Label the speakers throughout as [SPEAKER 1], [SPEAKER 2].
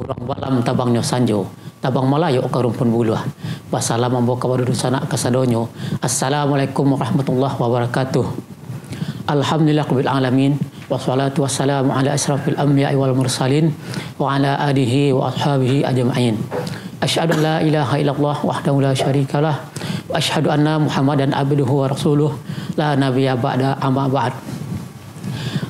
[SPEAKER 1] Urang balam tabangnya sanjo. Tabang Melayu ke rumpun buluh. Wassalam membawa kepada sana kasadonyo. Assalamualaikum warahmatullahi wabarakatuh. Alhamdulillah rabbil alamin. Wassalatu wassalamu ala asrafil anbiya'i wal mursalin wa ala alihi wa ashabihi ajma'in. Asyhadu la ilaha illallah wahdahu la syarikalah wa asyhadu anna Muhammadan abduhu wa rasuluh la nabiyya ba'da amma ba'd.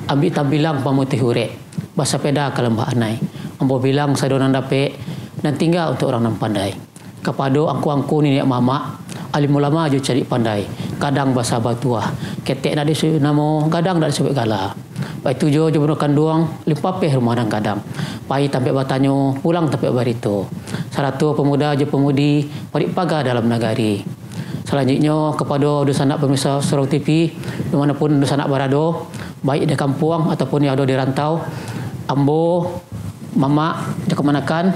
[SPEAKER 1] Ambil tampilang pamutih urek. Bahasa peda kalembah anai. Ambo bilang sadonan dape dan tinggal untuk orang yang pandai. Kepada angku-angku ni mama, alim ulama je cari pandai. Kadang bahasa batuah. Ketek nak disebut nama, kadang nak disebut gala. Baik tu jo benukan duang, limpapeh rumah dan kadang. Pai tampik batanyo, pulang tampik barito. Saratu pemuda je pemudi, parik pagar dalam nagari. Selanjutnya kepada dosa anak pemirsa Surau TV, dimanapun dosa anak berada, baik di kampung ataupun yang ada di rantau, ambo, mama, di kemanakan,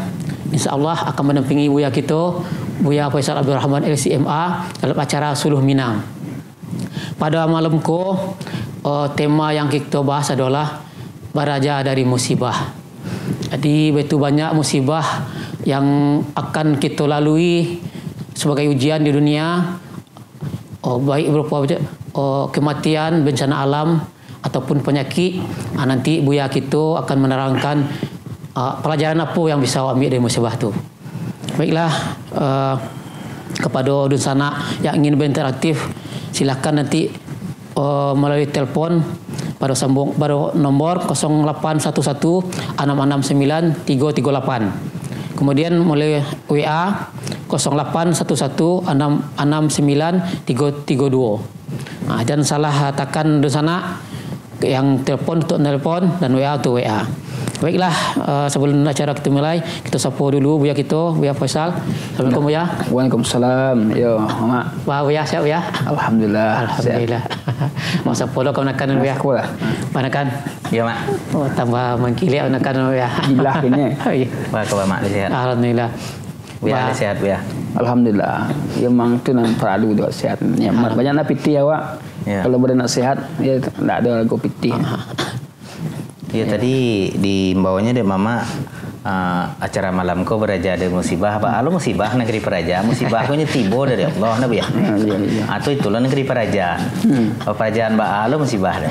[SPEAKER 1] insyaAllah akan mendampingi Buya kita, Buya Faisal Abdul Rahman LCMA dalam acara Suluh Minang. Pada malam ko, uh, tema yang kita bahas adalah beraja dari musibah. Jadi begitu banyak musibah yang akan kita lalui sebagai ujian di dunia, oh, baik berupa oh, kematian, bencana alam ataupun penyakit. Ah, nanti Buya kita akan menerangkan uh, pelajaran apa yang bisa ambil dari musibah itu. Baiklah, uh, kepada audiens sana yang ingin berinteraktif, silakan nanti uh, melalui telefon pada sambung pada nomor 0811 669 338. Kemudian melalui WA 0811 669 332. Nah, jangan salah tekan di sana yang telepon untuk telepon dan WA untuk WA. Baiklah, uh, sebelum acara kita mulai, kita sapa dulu Buya kita, Buya Faisal. Assalamualaikum Buya.
[SPEAKER 2] Waalaikumsalam. Yo, Mak.
[SPEAKER 1] Wah, Buya siap Buya?
[SPEAKER 2] Alhamdulillah.
[SPEAKER 1] Alhamdulillah. Mau sapa lo kau nakan Buya?
[SPEAKER 2] Aku lah.
[SPEAKER 1] Mana kan?
[SPEAKER 3] Ya, Mak.
[SPEAKER 1] Oh, tambah mengkilik nakan Buya.
[SPEAKER 2] Gila ini.
[SPEAKER 1] Iya.
[SPEAKER 3] Wah, kabar Mak sehat.
[SPEAKER 1] Alhamdulillah.
[SPEAKER 3] Buya sehat, Buya.
[SPEAKER 2] Alhamdulillah. Ya memang tu nan perlu juga sehat. Ya, banyak nak piti awak.
[SPEAKER 3] Ya.
[SPEAKER 2] Kalau badan nak sehat, ya tak ada lagu piti.
[SPEAKER 3] Ya, tadi di bawahnya deh Mama uh, acara malam kau beraja ada musibah apa? Alo musibah negeri peraja, musibah kau tibo dari Allah nabi ya.
[SPEAKER 2] Ya, ya, ya.
[SPEAKER 3] Atau itulah negeri peraja. Hmm. Perajaan Mbak Alo musibah deh.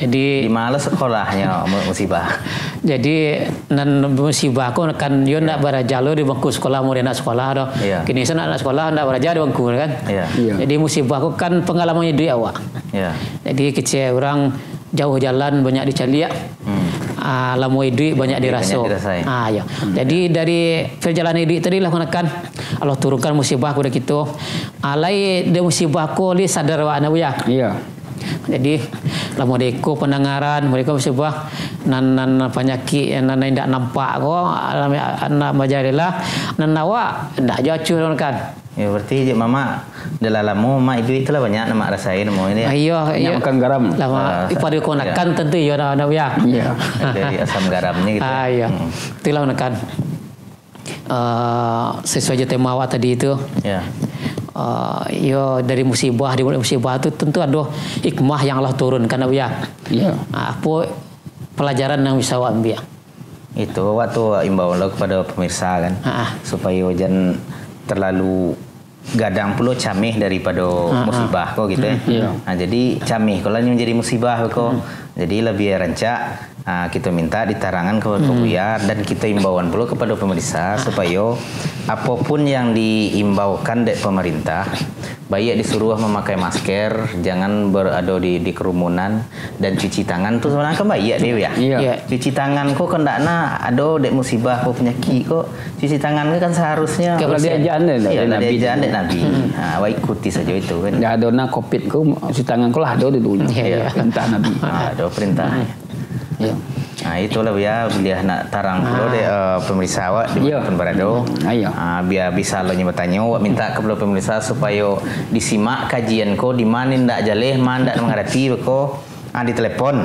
[SPEAKER 1] Jadi
[SPEAKER 3] Di mana sekolahnya musibah?
[SPEAKER 1] jadi nan musibah aku kan yo nak beraja lo di bangku sekolah mau nak sekolah do.
[SPEAKER 3] Iya.
[SPEAKER 1] Kini sana nak sekolah nak beraja di bangku kan.
[SPEAKER 3] Iya.
[SPEAKER 2] Iya.
[SPEAKER 1] Jadi musibah aku kan pengalaman hidup awak.
[SPEAKER 3] Ya.
[SPEAKER 1] Jadi kecil orang jauh jalan banyak dicari ya.
[SPEAKER 3] Hmm.
[SPEAKER 1] Ah, lamu hidup banyak dirasa. Ah, ya. Jadi dari perjalanan hidup tadi lah kan Allah turunkan musibah kepada kita. Alai dia musibah aku li sadar wa anak ya.
[SPEAKER 2] Iya.
[SPEAKER 1] Jadi lamu deko pendengaran mereka musibah nan nan penyakit yang nan tidak nampak ko alam anak majarilah nan nawa ndak jauh kan.
[SPEAKER 3] Ya berarti je Mama dalalamu mak itu itulah banyak nama rasain mau ini. ya.
[SPEAKER 1] Ayo,
[SPEAKER 2] Banyak
[SPEAKER 1] ayo.
[SPEAKER 2] makan garam.
[SPEAKER 1] Lama
[SPEAKER 3] Ah,
[SPEAKER 1] pada kau
[SPEAKER 3] ya.
[SPEAKER 1] nakan tentu ya nak nak ya.
[SPEAKER 2] Iya.
[SPEAKER 3] Dari asam garamnya gitu.
[SPEAKER 1] Ah, iya.
[SPEAKER 3] Hmm.
[SPEAKER 1] Itulah. Uh, sesuai je tema awak tadi itu.
[SPEAKER 3] Ya.
[SPEAKER 1] Uh, yo dari musibah di musibah itu tentu ada hikmah yang Allah turunkan ya.
[SPEAKER 2] Iya.
[SPEAKER 1] Ah, Apa pelajaran yang bisa ambil?
[SPEAKER 3] Itu waktu imbauan lo kepada pemirsa kan
[SPEAKER 1] Ah, ah.
[SPEAKER 3] supaya jangan terlalu gadang pula camih daripada musibah kok gitu ya.
[SPEAKER 2] Iya.
[SPEAKER 3] Nah, jadi camih kalau ini menjadi musibah kok. Jadi lebih rancak ah, kita minta ditarangan kepada Buya dan kita imbauan pula kepada pemirsa supaya apa pun yang diimbaukan dari pemerintah baik disuruh memakai masker, jangan berada di, di kerumunan dan cuci tangan tuh sebenarnya kan baik deh ya.
[SPEAKER 2] Iya.
[SPEAKER 1] Iya.
[SPEAKER 3] Cuci tangan kok kendakna ada dek musibah kok penyakit kok cuci tangan kan seharusnya
[SPEAKER 2] Kalau diajaran deh,
[SPEAKER 3] Iya,
[SPEAKER 2] Nabi.
[SPEAKER 3] ajaran dari Nabi. Nah, wah ikuti saja itu kan.
[SPEAKER 2] Dah ada nak covid kau cuci tangan kau lah ada di dulu.
[SPEAKER 1] Iya, iya.
[SPEAKER 2] Perintah Nabi.
[SPEAKER 3] Nah, ada perintah.
[SPEAKER 2] Iya.
[SPEAKER 3] Nah, itulah ya biar nak tarang pula deh eh, pemirsa awak di
[SPEAKER 2] Iya.
[SPEAKER 3] pun berado.
[SPEAKER 2] Ah, iya.
[SPEAKER 3] Ah, biar bisa lo bertanya awak minta kepada pemirsa supaya disimak kajian ko di mana ndak jaleh, mana ndak menghadapi ko. Ah di telepon.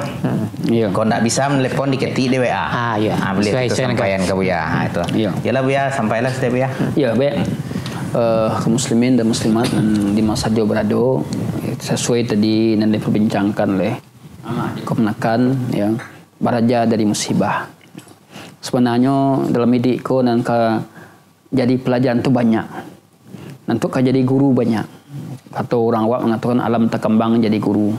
[SPEAKER 2] Iya.
[SPEAKER 3] Kau ndak bisa menelepon diketik di WA.
[SPEAKER 1] Ah, iya.
[SPEAKER 3] Ah, kita
[SPEAKER 1] sesuai
[SPEAKER 3] sampaikan ke Buya. Ah, itu.
[SPEAKER 2] Iya.
[SPEAKER 3] Yalah Buya, sampailah setiap Buya.
[SPEAKER 2] Ya baik. Eh, kaum muslimin dan muslimat di masa dia berada eh, sesuai tadi yang diperbincangkan oleh kemenakan ya baraja dari musibah. sebenarnya dalam hidupku dan ke jadi pelajaran tu banyak. Nanti kau jadi guru banyak. Kata orang awak mengatakan alam terkembang jadi guru.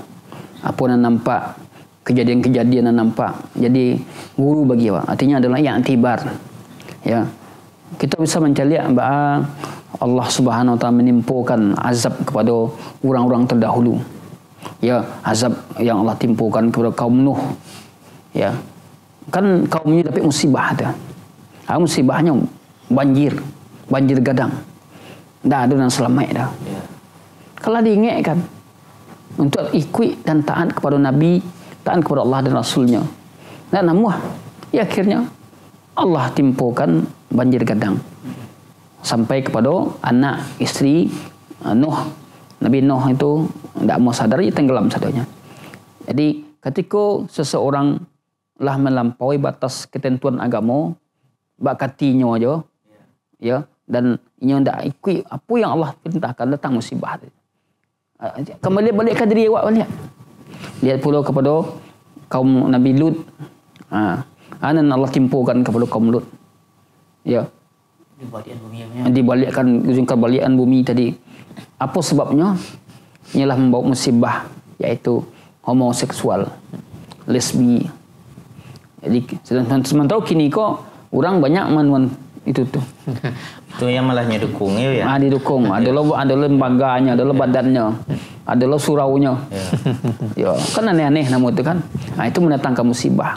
[SPEAKER 2] Apa yang nampak kejadian-kejadian yang nampak jadi guru bagi awak. Artinya adalah yang tibar. Ya. Kita bisa mencari bahawa Allah Subhanahu wa taala menimpukan azab kepada orang-orang terdahulu. Ya, azab yang Allah timpukan kepada kaum Nuh. Ya. Kan kaumnya dapat musibah ada. Ha, musibahnya banjir, banjir gadang. Dah ada yang selamat dah. Ya. Kalau diingatkan untuk ikut dan taat kepada Nabi, taat kepada Allah dan Rasulnya. Dan namuah, ya akhirnya Allah timpukan banjir gadang. Sampai kepada anak, isteri uh, Nuh. Nabi Nuh itu tidak mau sadar, dia tenggelam sadonya. Jadi ketika seseorang lah melampaui batas ketentuan agama, bakatinya aja, ya. Dan ia tidak ikut apa yang Allah perintahkan datang musibah ah, kembali balikkan diri awak balik. Lihat pula kepada kaum Nabi Lut. Ha. Anan Allah timpukan kepada kaum Lut. Ya. Dibalikkan bumi ya. dibalikkan ujungkan balikan bumi tadi. Apa sebabnya? Ialah membawa musibah yaitu homoseksual lesbi jadi sementara kini kok orang banyak menuan itu tuh
[SPEAKER 3] Itu yang malahnya dukung ya.
[SPEAKER 2] Ah didukung. Ada lo ada lembaganya, ada lo badannya, ada lo suraunya. Ya. ya. Kan aneh-aneh nama itu kan. Nah itu mendatangkan musibah.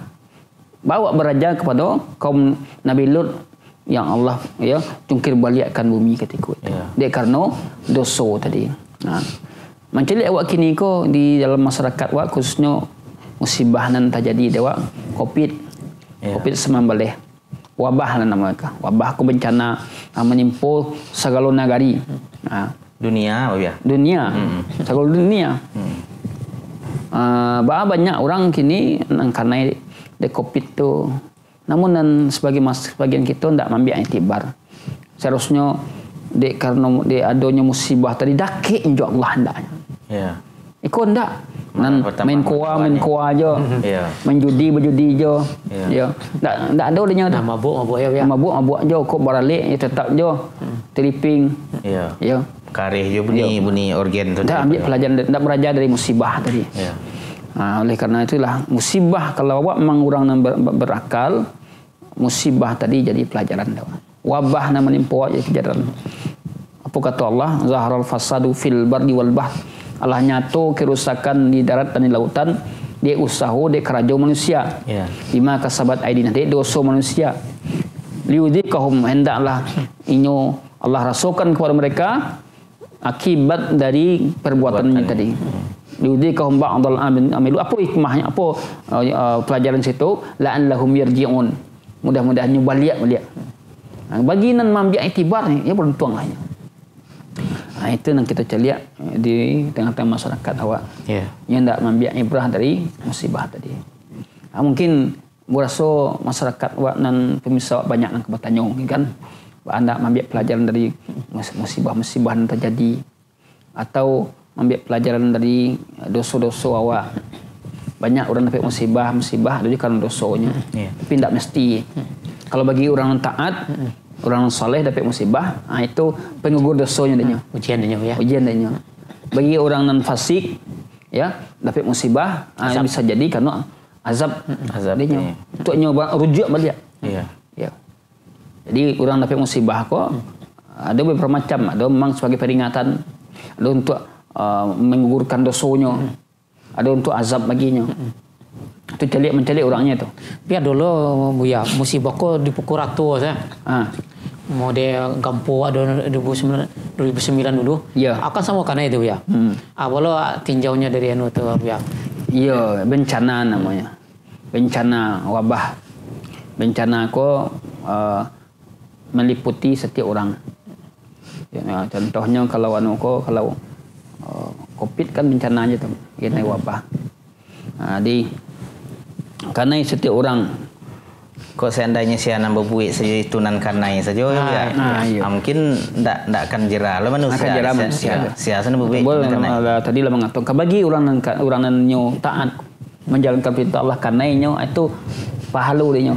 [SPEAKER 2] Bawa beraja kepada kaum Nabi Lut yang Allah ya jungkir balikkan bumi ketika itu. Ya. Dia karena dosa tadi. Nah, mencari awak kini ko di dalam masyarakat awak khususnya musibah nan terjadi dewa covid ya. covid sembilan wabah lah nama mereka. Wabah ku bencana menimpa segala negari.
[SPEAKER 3] Uh, dunia, oh ya.
[SPEAKER 2] Dunia, hmm. segala dunia. Hmm. Uh, banyak orang kini karena de covid tu. Namun dan sebagai mas, sebagian kita tidak ambil itibar. Seharusnya de karena de adanya musibah tadi dakik injo Allah hendaknya. Ya. Yeah. Ikut ndak? Nan main kuah, main kuah aja. Yeah. Main judi, berjudi aja. Ya. Yeah. Ndak ndak ada dia dah.
[SPEAKER 1] Mabuk, mabuk ya.
[SPEAKER 2] ya. Mabuk, mabuk aja kok baralik ya tetap aja. Hmm. Triping.
[SPEAKER 3] Ya. Ya. Karih je bunyi, yeah. bunyi organ tu.
[SPEAKER 2] Dah ambil pelajaran ndak belajar dari musibah tadi. Ya. Ha, oleh karena itulah musibah kalau awak memang orang yang ber, berakal musibah tadi jadi pelajaran dia. Wabah nama nimpa jadi pelajaran. Apa kata Allah? Zaharal fasadu fil bardi wal bahr Allah nyato kerusakan di darat dan di lautan dia usahu dia kerajo manusia. Yeah. lima kasabat aidina dia dosa manusia. Liudikahum hendaklah inyo Allah rasukan kepada mereka akibat dari perbuatannya tadi. Liudikahum ba'dal amin amilu apa hikmahnya? Apa uh, uh, pelajaran situ? La'allahum yarji'un. Mudah-mudahan balik balik. Bagi nan mambiak itibar ya beruntung lah Nah, itu yang kita celiak di tengah-tengah masyarakat awak. Yeah. Yang tidak membiak ibrah dari musibah tadi. Nah, mungkin berasa masyarakat awak dan pemirsa banyak yang kebertanya kan. Anda membiak pelajaran dari musibah-musibah yang terjadi. Atau membiak pelajaran dari dosa-dosa awak. Banyak orang dapat musibah-musibah dari karena dosanya. Yeah. Tapi tidak mesti. Kalau bagi orang taat, orang soleh dapat musibah, ah itu pengugur dosanya dia.
[SPEAKER 1] Hmm, ujian dia ya.
[SPEAKER 2] Ujian dia. Bagi orang non fasik, ya dapat musibah, ah, bisa jadi karena azab,
[SPEAKER 3] azab
[SPEAKER 2] dia. Iya. Untuk nyoba rujuk balik. Iya. Ya. Jadi orang dapat musibah kok hmm. ada beberapa macam, ada memang sebagai peringatan, ada untuk uh, mengugurkan dosanya, hmm. ada untuk azab baginya. Hmm. Itu celik mencelik orangnya tu.
[SPEAKER 1] Biar dulu Buya musibah ko dipukul ratu saya. Ha. Model gampo ada 2009, 2009 dulu. Ya. Akan sama karena itu ya. Hmm. Ah walau tinjaunya dari anu tu ya.
[SPEAKER 2] Ya, bencana namanya. Bencana wabah. Bencana ko uh, meliputi setiap orang. Ya, contohnya kalau anu ko kalau uh, Covid kan bencana aja tuh, ini wabah. Nah, di karena setiap orang
[SPEAKER 3] kok seandainya si anak berbuat saja tunan karena saja oh, ah, ya. Nah, iya. ah, mungkin ndak ndak akan jerah lah manusia. Akan jerah manusia. Si asan berbuat
[SPEAKER 2] karena tadi lah mengatakan bagi orang orang nyo taat menjalankan perintah Allah karena itu pahala dia.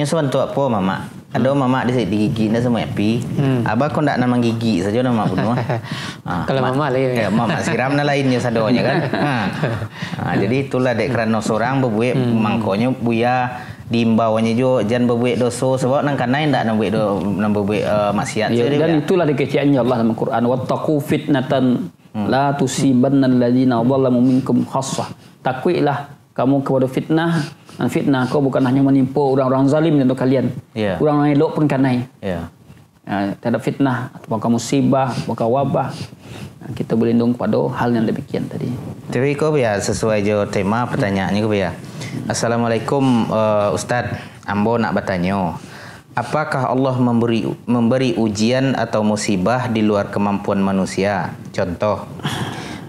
[SPEAKER 3] Yang sebentuk apa mama? Ada mama di di gigi na semua happy. Abah kau ndak nama gigi saja nama bunuh. Ah,
[SPEAKER 1] Kalau mama lah ya.
[SPEAKER 3] Ya, mama siram na lainnya sadonya kan. Ha. Ah, jadi itulah dek kerana seorang berbuat mangkonya buya diimbauannya jo jangan berbuat dosa sebab nang kanai ndak nak buat nak berbuat uh, maksiat
[SPEAKER 2] Ya, dan
[SPEAKER 3] dia.
[SPEAKER 2] itulah dikeciannya Allah dalam Quran. Wattaqu fitnatan la tusibanna alladhina dhalamu minkum khassah. Takutlah kamu kepada fitnah. Dan fitnah kau bukan hanya menimpa orang-orang zalim untuk kalian.
[SPEAKER 3] Ya.
[SPEAKER 2] Orang yang elok pun kanai.
[SPEAKER 3] Ya.
[SPEAKER 2] Ha, terhadap fitnah ataupun musibah, ataupun wabah. Ha, kita berlindung kepada hal yang demikian tadi.
[SPEAKER 3] Tapi kau ya sesuai jo tema pertanyaannya kau ya. Assalamualaikum uh, Ustaz. Ambo nak bertanya. Apakah Allah memberi memberi ujian atau musibah di luar kemampuan manusia? Contoh,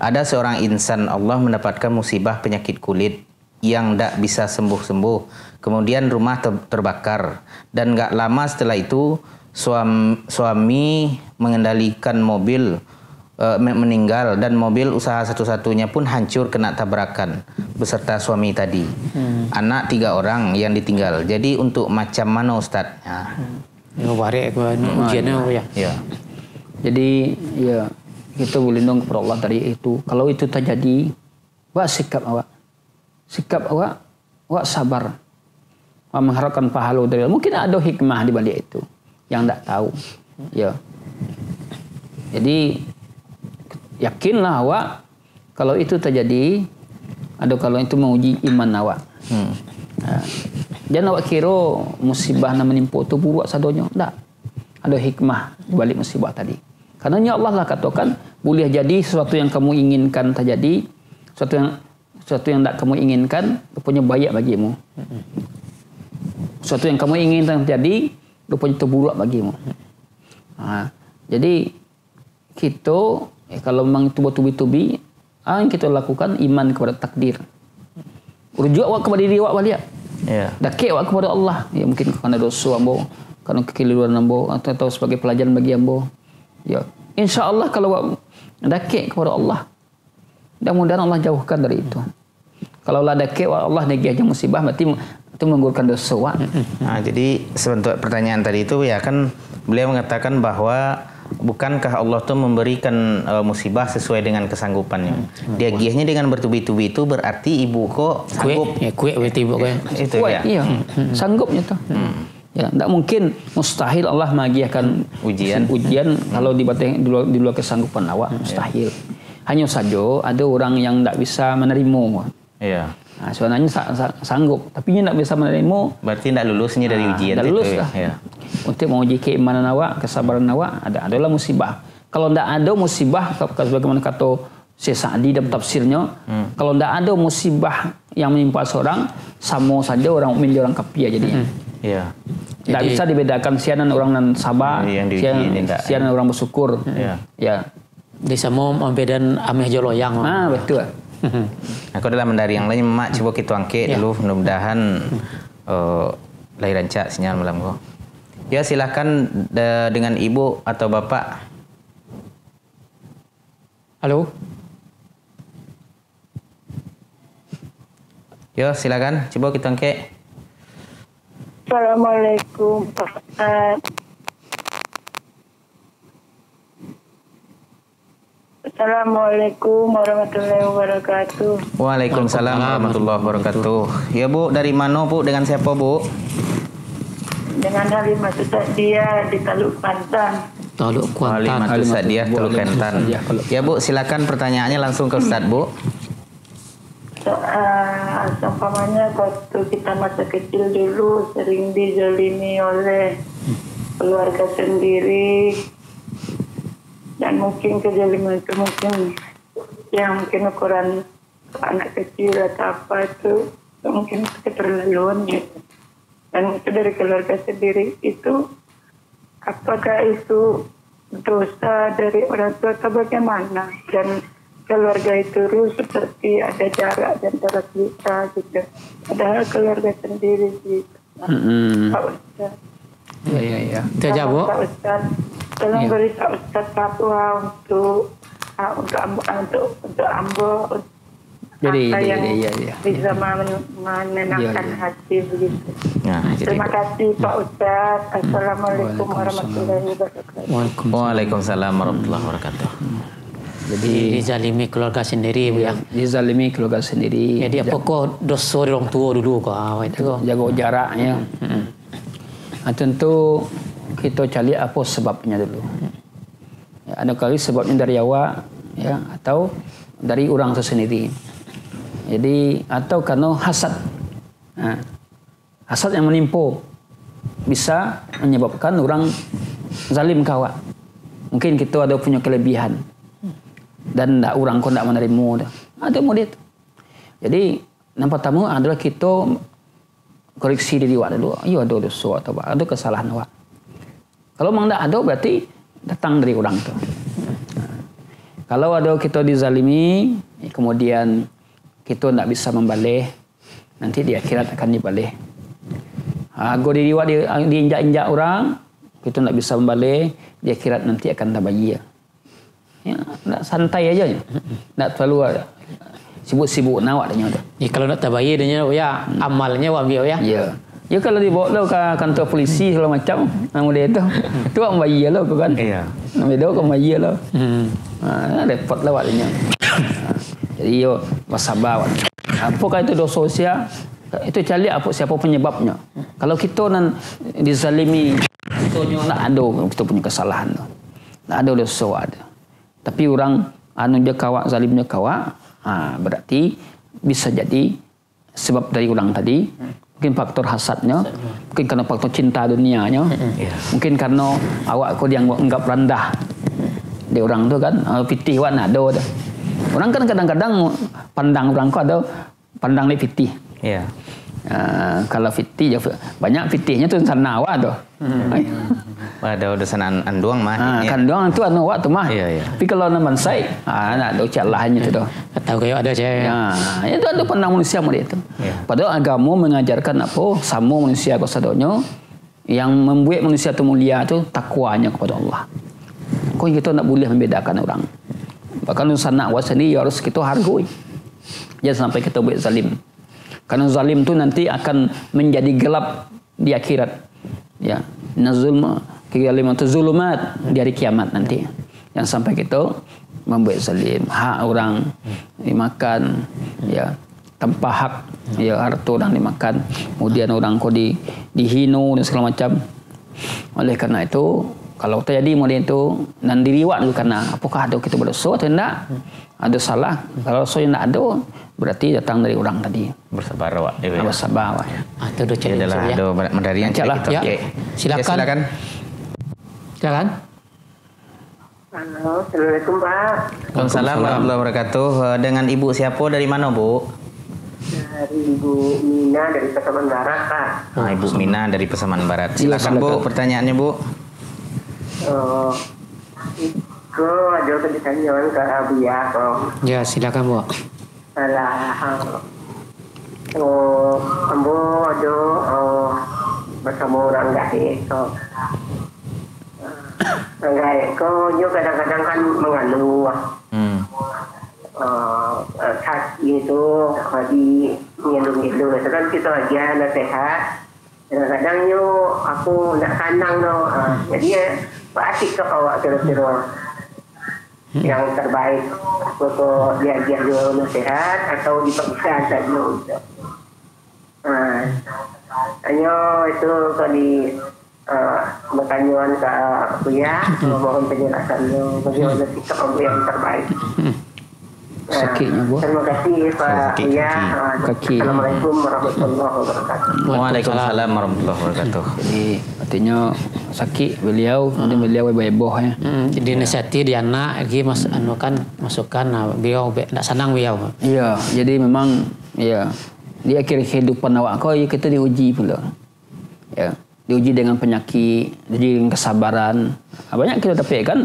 [SPEAKER 3] ada seorang insan Allah mendapatkan musibah penyakit kulit yang tidak bisa sembuh-sembuh. Kemudian rumah ter- terbakar dan gak lama setelah itu suami, suami mengendalikan mobil me- meninggal dan mobil usaha satu-satunya pun hancur kena tabrakan beserta suami tadi. Anak tiga orang yang ditinggal. Jadi untuk macam mana Ustaz? Ya.
[SPEAKER 1] Yo barek aku ujiannya ya.
[SPEAKER 3] ya.
[SPEAKER 2] Jadi ya kita berlindung kepada Allah dari itu. Kalau itu terjadi, awak sikap awak. Sikap awak, awak sabar. Awak mengharapkan pahala dari Allah. Mungkin ada hikmah di balik itu yang tak tahu. Ya. Jadi yakinlah awak kalau itu terjadi, ada kalau itu menguji iman awak.
[SPEAKER 3] Hmm.
[SPEAKER 2] Jangan awak kira musibah yang menimpa tu buruk sadonya. Tak. Ada hikmah di balik musibah tadi. Karena Allah lah katakan boleh jadi sesuatu yang kamu inginkan terjadi, sesuatu yang sesuatu yang tak kamu inginkan rupanya baik bagimu. Sesuatu yang kamu inginkan terjadi rupanya terburuk bagimu. Jadi kita eh, kalau memang itu bertubi-tubi, apa yang kita lakukan iman kepada takdir. Rujuk awak kepada diri awak balik.
[SPEAKER 3] Ya.
[SPEAKER 2] Dakik awak kepada Allah. Ya mungkin kerana dosa ambo, kerana kekeliruan ambo atau, atau sebagai pelajaran bagi ambo. Ya. Insya Allah kalau awak dakik kepada Allah, mudah-mudahan Allah jauhkan dari itu. Kalau dakik awak Allah negih aja musibah, berarti itu menggugurkan dosa.
[SPEAKER 3] Nah, jadi sebentuk pertanyaan tadi itu ya kan beliau mengatakan bahwa bukankah Allah tuh memberikan uh, musibah sesuai dengan kesanggupannya. Dia giahnya dengan bertubi-tubi itu berarti ibu kok
[SPEAKER 1] Kue,
[SPEAKER 3] sanggup.
[SPEAKER 1] ya kue berarti ibu kue.
[SPEAKER 3] Itu ya.
[SPEAKER 2] iya. Sanggupnya tuh. Ya, tidak mungkin mustahil Allah mengagiahkan
[SPEAKER 3] Ujian.
[SPEAKER 2] ujian kalau di batin di luar, di luar kesanggupan awak mustahil. Hanya saja ada orang yang tidak bisa menerima.
[SPEAKER 3] Iya.
[SPEAKER 2] Nah, sebenarnya sa- sa- sanggup, tapi dia tidak bisa menerima.
[SPEAKER 3] Berarti tidak lulusnya dari
[SPEAKER 2] Ah,
[SPEAKER 3] ujian itu.
[SPEAKER 2] lulus
[SPEAKER 3] ya.
[SPEAKER 2] dah.
[SPEAKER 3] Ya.
[SPEAKER 2] Untuk menguji keimanan awak, kesabaran awak, ada adalah musibah. Kalau tidak ada musibah, sebagaimana kata Syekh Sa'di dalam tafsirnya, kalau tidak ada musibah yang menimpa seorang, sama saja orang mukmin dia orang kafir jadinya.
[SPEAKER 3] Iya.
[SPEAKER 2] Tidak bisa dibedakan sianan orang yang sabar,
[SPEAKER 3] Yang diuji
[SPEAKER 2] sianan, orang bersyukur.
[SPEAKER 3] Ya.
[SPEAKER 2] Ya.
[SPEAKER 1] Di sama membedan ameh joloyang.
[SPEAKER 2] Ah betul.
[SPEAKER 3] Aku dalam mendari yang lain mak coba kita angkat
[SPEAKER 1] Ya.
[SPEAKER 3] dulu mudah-mudahan uh, lahiran cak sinyal malam kau. Ya silakan de- dengan ibu atau bapak.
[SPEAKER 1] Halo.
[SPEAKER 3] Ya silakan coba kita angkat.
[SPEAKER 4] Assalamualaikum Pak Assalamualaikum warahmatullahi wabarakatuh.
[SPEAKER 3] Waalaikumsalam warahmatullahi wabarakatuh. Ya Bu, dari mana Bu? Dengan siapa Bu?
[SPEAKER 4] Dengan Halimah dia di Taluk Pantan.
[SPEAKER 1] Taluk Kuantan.
[SPEAKER 3] Halimah Kentan.
[SPEAKER 2] Sadiah, Teluk
[SPEAKER 3] Ya Bu, silakan pertanyaannya langsung ke Ustadz Bu.
[SPEAKER 4] So, uh, seumpamanya waktu kita masa kecil dulu sering dijolimi oleh keluarga sendiri dan mungkin kejoliman itu mungkin yang mungkin ukuran anak kecil atau apa itu mungkin keterlaluan gitu dan itu dari keluarga sendiri itu apakah itu dosa dari orang tua atau bagaimana? Dan keluarga itu seperti ada jarak dan antara kita gitu. Padahal keluarga sendiri gitu
[SPEAKER 2] Hmm.
[SPEAKER 4] Pak Ustaz
[SPEAKER 2] Ya ya ya.
[SPEAKER 4] Pak Ustaz tolong
[SPEAKER 2] Ya.
[SPEAKER 4] beri Ustaz fatwa untuk ah, untuk ambo untuk untuk ambo
[SPEAKER 2] Jadi,
[SPEAKER 4] apa
[SPEAKER 2] jadi,
[SPEAKER 4] yang
[SPEAKER 2] iya, iya.
[SPEAKER 4] bisa men- menenangkan
[SPEAKER 2] Iya, iya.
[SPEAKER 4] hati begitu.
[SPEAKER 3] Nah, jadi
[SPEAKER 4] Terima kasih Pak Ustaz. Assalamualaikum warahmatullahi wabarakatuh.
[SPEAKER 1] Waalaikumsalam.
[SPEAKER 3] Warahmatullahi wabarakatuh.
[SPEAKER 2] Jadi
[SPEAKER 1] Dizalimi keluarga sendiri bu ya.
[SPEAKER 2] dizalimi keluarga sendiri.
[SPEAKER 1] Jadi apa kok dosa orang tua dulu kok ah, itu
[SPEAKER 2] jaga jarak ya. Nah, tentu kita cari apa sebabnya dulu. Ya, ada kali sebabnya dari awak ya atau dari orang itu sendiri. Jadi atau karena hasad. Nah, hasad yang menimpa bisa menyebabkan orang zalim kawa. Mungkin kita ada punya kelebihan dan ndak orang kau ndak menerima dah. Ada model. Jadi yang pertama adalah kita koreksi diri awak dulu. Ya ada dosa atau ada kesalahan awak. Kalau memang ndak ada berarti datang dari orang tu. Kalau ada kita dizalimi, kemudian kita tidak bisa membalik, nanti di akhirat akan dibalik. Ha, go diri awak di, diinjak-injak orang, kita tidak bisa membalik, di akhirat nanti akan tabayya. Ya, nak santai aja ya. Tak terlalu ada. Sibuk-sibuk nawak dia tu.
[SPEAKER 1] Ya, kalau nak tabayi dia ya amalnya wa ambil ya.
[SPEAKER 2] Ya. Ya kalau dibawa lo ke kantor polisi segala macam, nama dia tu. Tu orang bayi lo kan.
[SPEAKER 3] Iya.
[SPEAKER 2] Nama dia kan bayi lo.
[SPEAKER 1] Hmm.
[SPEAKER 2] Ha, repot lah waktunya. Ha, jadi yo bersabar. wak. Apakah itu dosa usia? Itu cari apa siapa penyebabnya. Kalau kita nan dizalimi, kita nak ada kita punya kesalahan tu. Nak ada dosa ada. Tapi orang anu dia kawak zalimnya kawak, ha, berarti bisa jadi sebab dari orang tadi mungkin faktor hasadnya mungkin karena faktor cinta dunianya. Mungkin karena awak kau yang anggap rendah. Dia orang tu kan pitih awak nak ada dah. orang kan kadang-kadang pandang orang kau ada pandang dia
[SPEAKER 3] Iya.
[SPEAKER 2] Uh, kalau fitih je banyak fitihnya tu sana awak tu. Hmm.
[SPEAKER 3] Ada urusan an anduang mah.
[SPEAKER 2] Ha,
[SPEAKER 3] ya.
[SPEAKER 2] kan doang tu anu awak tu mah.
[SPEAKER 3] Iya, iya.
[SPEAKER 2] Tapi kalau nak mansai, ha nak ada ucap lahnya tu tu.
[SPEAKER 1] Tahu kayak ada saya.
[SPEAKER 2] Ya, itu ada pandang manusia mulia itu.
[SPEAKER 3] Ya.
[SPEAKER 2] Padahal agama mengajarkan apa? Sama manusia kesadonyo yang membuat manusia itu mulia itu takwanya kepada Allah. Kau kita nak boleh membedakan orang. Bahkan nak awak sendiri harus kita hargai. Jangan sampai kita buat zalim. Karena zalim tu nanti akan menjadi gelap di akhirat. Ya, nazulma kegaliman tu zulumat di hari kiamat nanti. Yang sampai kita membuat zalim, hak orang dimakan, ya tanpa hak, ya harta orang dimakan, kemudian orang kau di dihino dan segala macam. Oleh karena itu, kalau terjadi model itu dan diriwat dulu karena apakah ada kita berdosa atau tidak? Ada salah. Kalau dosa yang tidak ada, berarti datang dari orang tadi.
[SPEAKER 3] Bersabar Wak. Ya,
[SPEAKER 2] Harus sabar. Wak.
[SPEAKER 1] Ah, itu udah
[SPEAKER 3] Ya adalah
[SPEAKER 1] ya.
[SPEAKER 3] ada medali yang kita.
[SPEAKER 1] Ya.
[SPEAKER 3] Oke.
[SPEAKER 1] Silakan.
[SPEAKER 3] Ya, silakan.
[SPEAKER 1] Silakan.
[SPEAKER 4] Halo, Assalamualaikum Pak.
[SPEAKER 3] Waalaikumsalam warahmatullahi wabarakatuh. Eh, Dengan ibu siapa dari mana bu?
[SPEAKER 4] Dari Ibu Mina dari Pesaman Barat Pak.
[SPEAKER 3] Ah, ibu Mina dari Pesaman Barat.
[SPEAKER 2] Iya,
[SPEAKER 3] Silakan bu, pertanyaannya bu.
[SPEAKER 4] Oh, itu ada pertanyaan ke Abu ya kok.
[SPEAKER 1] Ya, silakan Bu.
[SPEAKER 4] Salah. Oh, ambo ada oh, bersama orang gaib kok. Orang gaib kok, dia kadang-kadang kan mengeluh.
[SPEAKER 3] Hmm.
[SPEAKER 4] uh, kaki itu uh, di ngelung-ngelung. Sekarang kita aja nasihat. Kadang-kadang yo aku nak kanang no. Uh, jadi ya, Pak Atik ke awak kira-kira yang terbaik untuk diajar dulu nasihat atau diperiksa saja untuk. Uh, hanya itu kalau di uh, pertanyaan ke aku ya, mohon penjelasannya. Bagaimana sikap yang terbaik. Ya,
[SPEAKER 2] Sakitnya, Bu.
[SPEAKER 4] Terima kasih Pak
[SPEAKER 3] Sakit
[SPEAKER 4] Buya.
[SPEAKER 3] kaki.
[SPEAKER 2] Kaki.
[SPEAKER 4] Assalamualaikum warahmatullahi wabarakatuh.
[SPEAKER 3] Waalaikumsalam warahmatullahi wabarakatuh.
[SPEAKER 2] Jadi artinya sakit beliau, kemudian beliau heboh ya.
[SPEAKER 1] Hmm, jadi nasihati dia anak lagi mas anu kan masukkan nah, beliau be- nak senang beliau.
[SPEAKER 2] Iya, jadi memang ya di akhir kehidupan awak kau ya kita diuji pula. Ya, diuji dengan penyakit, diuji dengan kesabaran. Ah, Banyak kita dapat kan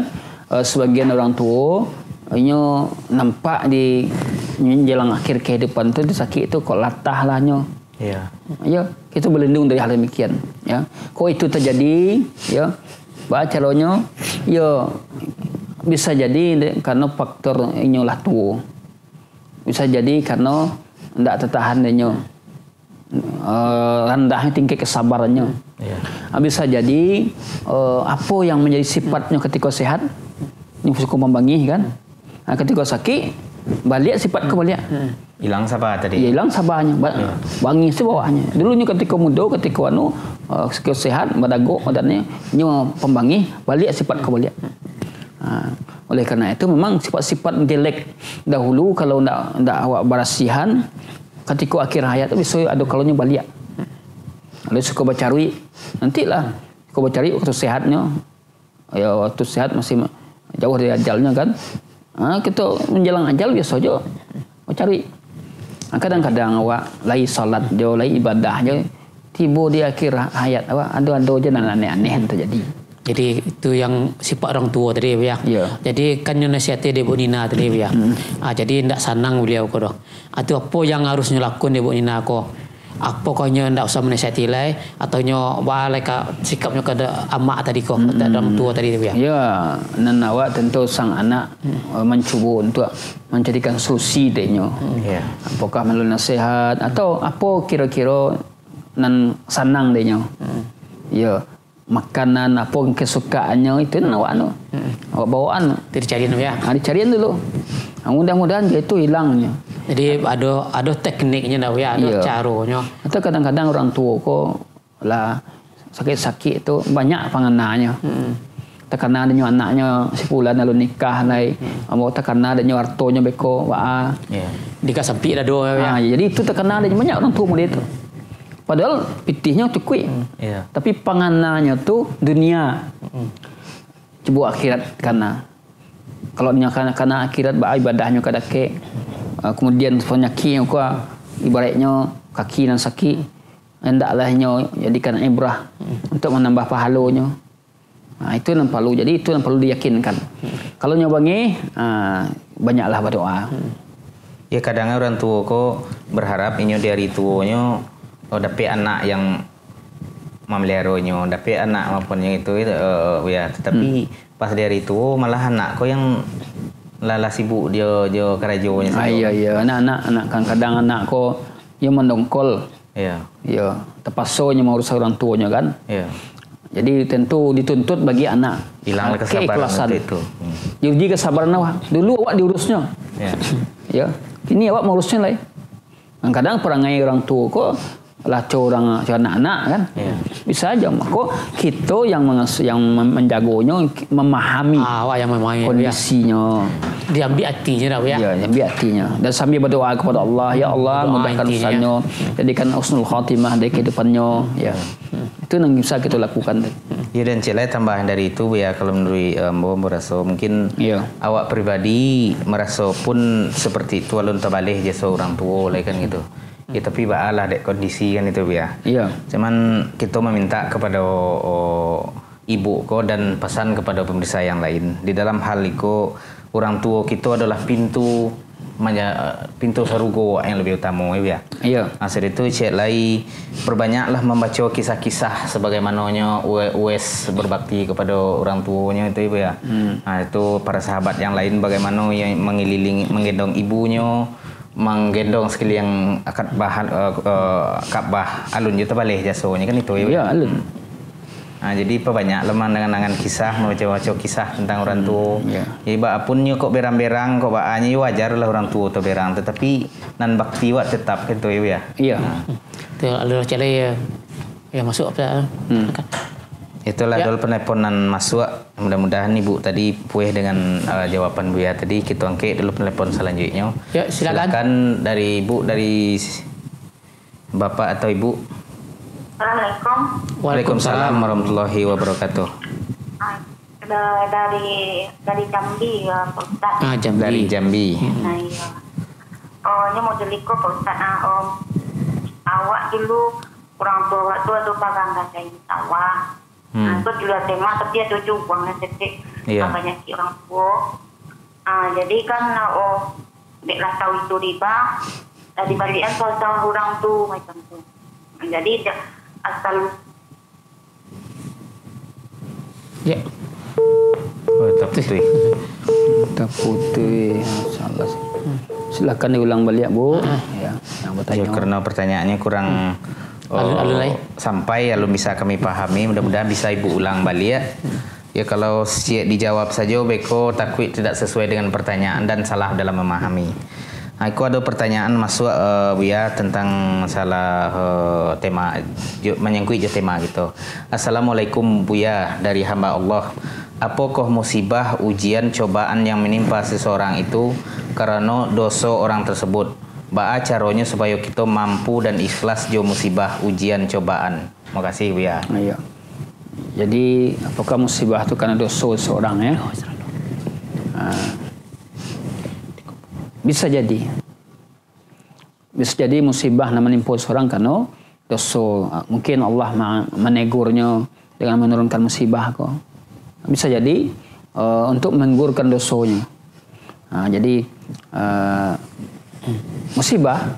[SPEAKER 2] eh, sebagian orang tua hanya nampak di menjelang akhir kehidupan tu dia sakit tu kok latah lahnya.
[SPEAKER 3] Iya.
[SPEAKER 2] Ya, kita berlindung dari hal demikian. Ya, kalau itu terjadi, ya, baca calonnya, ya bisa jadi karena faktor inilah tua. Bisa jadi karena tidak tertahan dia uh, rendahnya tingkat kesabarannya.
[SPEAKER 3] Iya.
[SPEAKER 2] Ah, Bisa jadi uh, apa yang menjadi sifatnya ketika sehat, ini suka membangi kan. Nah, ketika sakit, balik sifat ke balik.
[SPEAKER 3] Hilang siapa tadi?
[SPEAKER 2] Ya hilang sabarnya, ba- bangi itu bawaannya. Dulunya ketika muda, ketika anu uh, sehat, badagok badannya, nyo pembangi, balik sifat ke balik. Ha, oleh karena itu memang sifat-sifat jelek dahulu kalau ndak ndak awak berasihan ketika akhir hayat tu bisa ada kalanya balik. Ada suka bercari nantilah suka bercari waktu sehatnya. Ya waktu sehat masih jauh dari ajalnya kan. Ha, kita menjelang ajal biasa aja bercari. Ha, kadang-kadang awak lai salat jo, lai ibadah jo, tiba di akhir hayat awak ada-ada je nan aneh-aneh terjadi.
[SPEAKER 1] Jadi itu yang sifat orang tua tadi ya.
[SPEAKER 2] Ya.
[SPEAKER 1] Jadi kan yang nasihati dia Bu Nina tadi ya. Ah, jadi tidak sanang beliau ko doh. Atau apa yang harusnya lakukan dia Bu Nina ko? Apa kau nyo ndak usah menasihati lai atau nyo balai ka sikapnya ke amak tadi ko, mm orang tua tadi ya.
[SPEAKER 2] Ya, nan awak tentu sang anak uh, mencuba untuk menjadikan solusi denyo.
[SPEAKER 3] Iya.
[SPEAKER 2] Apakah melalui nasihat atau apa kira-kira nan sanang denyo. Ya, makanan apa yang kesukaannya itu nan awak anu. Awak bawaan.
[SPEAKER 1] Itu dicariin ya.
[SPEAKER 2] Ha, dicariin dulu. Ha, mudah-mudahan dia itu hilangnya.
[SPEAKER 1] Jadi ada ada tekniknya dah ya, ada
[SPEAKER 2] Ya.
[SPEAKER 1] caranya.
[SPEAKER 2] Atau kadang-kadang orang tua kok lah sakit-sakit itu banyak pengenanya. Hmm. Terkena adanya anaknya sebulan lalu nikah lai. Hmm. Mau terkena adanya hartonya beko wa.
[SPEAKER 3] Iya.
[SPEAKER 1] Dika sampai dah doa ya.
[SPEAKER 2] Ah, jadi itu terkena adanya banyak orang tua muda itu. Padahal pitihnya cukup.
[SPEAKER 3] Iya.
[SPEAKER 2] Tapi panganannya tu dunia. Coba akhirat karena kalau karena, karena akhirat ba ibadahnya kada ke uh, kemudian penyakit yang ibaratnya kaki dan sakit hendaklah nyo jadikan ibrah untuk menambah pahalanya. Nah, itu yang perlu. Jadi itu yang perlu diyakinkan. Kalau nyobangi, uh, banyaklah berdoa.
[SPEAKER 3] Ya kadang orang tua kok berharap inyo dari tuanya oh dapat anak yang memeliharanya, dapat anak maupun yang itu itu eh, ya. Tetapi pas dari itu malah anak kok yang lala sibuk dia dia kerajonya
[SPEAKER 2] Ah, iya iya. Anak-anak anak kadang-kadang anak ko yang mendongkol.
[SPEAKER 3] Iya.
[SPEAKER 2] ya terpaksa nya mengurus orang tuanya kan?
[SPEAKER 3] Iya.
[SPEAKER 2] jadi tentu dituntut bagi anak.
[SPEAKER 3] Hilang kesabaran itu. Hmm.
[SPEAKER 2] diuji kesabaran awak. Dulu awak diurusnya
[SPEAKER 3] Ya.
[SPEAKER 2] ya. Ini awak mengurusnya lah kadang perangai orang tua kok laco orang anak-anak kan
[SPEAKER 3] Iya.
[SPEAKER 2] bisa aja kok kita yang menges, yang menjagonya memahami
[SPEAKER 1] Ah, awak yang memang ya.
[SPEAKER 2] kondisinya
[SPEAKER 1] Diambil hatinya dah ya.
[SPEAKER 2] Ya, yang biar hatinya. Dan sambil berdoa kepada Allah, ya Allah, mudahkan
[SPEAKER 1] intinya,
[SPEAKER 2] urusannya, jadikan husnul khatimah di kehidupannya. Ya, itu yang bisa kita lakukan.
[SPEAKER 3] Ya dan cila tambahan dari itu ya kalau menurut um, Mbak merasa mungkin
[SPEAKER 2] Iya.
[SPEAKER 3] awak pribadi merasa pun seperti itu alun terbalik je seorang tua lah kan gitu. Ya tapi baalah dek kondisi kan itu ya.
[SPEAKER 2] Iya.
[SPEAKER 3] Cuman kita meminta kepada oh, ibu ko dan pesan kepada pemirsa yang lain di dalam hal itu orang tua kita adalah pintu manja, pintu sarugo yang lebih utama ya.
[SPEAKER 2] Iya.
[SPEAKER 3] Hasil itu cek lai perbanyaklah membaca kisah-kisah sebagaimananya Uwes berbakti kepada orang tuanya itu ibu ya. Nah itu para sahabat yang lain bagaimana yang mengelilingi menggendong ibunya menggendong sekali yang akad bahan uh, uh, Ka'bah alun juta balik jasanya kan itu ibu
[SPEAKER 2] Ya, alun.
[SPEAKER 3] Nah, jadi perbanyak lemah dengan kisah membaca-baca kisah tentang orang tua.
[SPEAKER 2] ya.
[SPEAKER 3] Jadi ba pun nyo kok berang-berang kok ba anyi wajar lah orang tua tu berang tetapi nan bakti wa tetap gitu ya.
[SPEAKER 2] Iya.
[SPEAKER 1] Itu alur cale ya. Ya masuk apa?
[SPEAKER 2] Hmm.
[SPEAKER 3] Itulah
[SPEAKER 1] Ya.
[SPEAKER 3] penelponan masuk. Mudah-mudahan ibu tadi puas dengan uh, jawaban bu ya tadi kita angkat dulu penelpon selanjutnya.
[SPEAKER 1] Ya, silakan.
[SPEAKER 3] Silakan dari ibu dari bapak atau ibu.
[SPEAKER 4] Assalamualaikum.
[SPEAKER 3] Waalaikumsalam warahmatullahi wabarakatuh.
[SPEAKER 4] Ah, da- dari dari Jambi ya Pak Ustaz.
[SPEAKER 1] Ah, Jambi.
[SPEAKER 3] Dari Jambi.
[SPEAKER 4] Nah iya. Oh, ini mau jeliko Pak Ustaz. Ah, om. Awak dulu orang tua awak tu ada bagang kaca ini sawah.
[SPEAKER 3] Hmm.
[SPEAKER 4] Hmm. Itu juga tema tapi ada juga uangnya sedikit.
[SPEAKER 3] Iya.
[SPEAKER 4] Banyak orang tua. Ah, jadi kan ah, oh, deklah tahu itu riba. Dari balikan soal tahu orang tu macam tu. Jadi dia- asal
[SPEAKER 1] Ya.
[SPEAKER 3] Oh, tapi tu.
[SPEAKER 2] Kita putih. Salah. Silakan diulang balik Bu. Ya, yang
[SPEAKER 3] Ya,
[SPEAKER 2] bertanya.
[SPEAKER 3] karena pertanyaannya kurang oh,
[SPEAKER 1] Alun-alun lain.
[SPEAKER 3] sampai lalu bisa kami pahami mudah-mudahan bisa ibu ulang balik ya ya kalau siap dijawab saja beko takut tidak sesuai dengan pertanyaan dan salah dalam memahami aku ada pertanyaan masuk eh, Buya tentang masalah eh, tema menyangkut je tema gitu Assalamualaikum Buya dari hamba Allah Apakah musibah, ujian, cobaan yang menimpa seseorang itu karena dosa orang tersebut? Ba'a caranya supaya kita mampu dan ikhlas jo musibah, ujian, cobaan. Terima kasih Buya.
[SPEAKER 2] Iya. Jadi apakah musibah itu karena dosa seorang ya? Ah. bisa jadi. Bisa jadi musibah yang menimpa seorang karena dosa. Mungkin Allah menegurnya dengan menurunkan musibah kok. Bisa jadi uh, untuk menggurkan dosanya. Ah, jadi uh, musibah.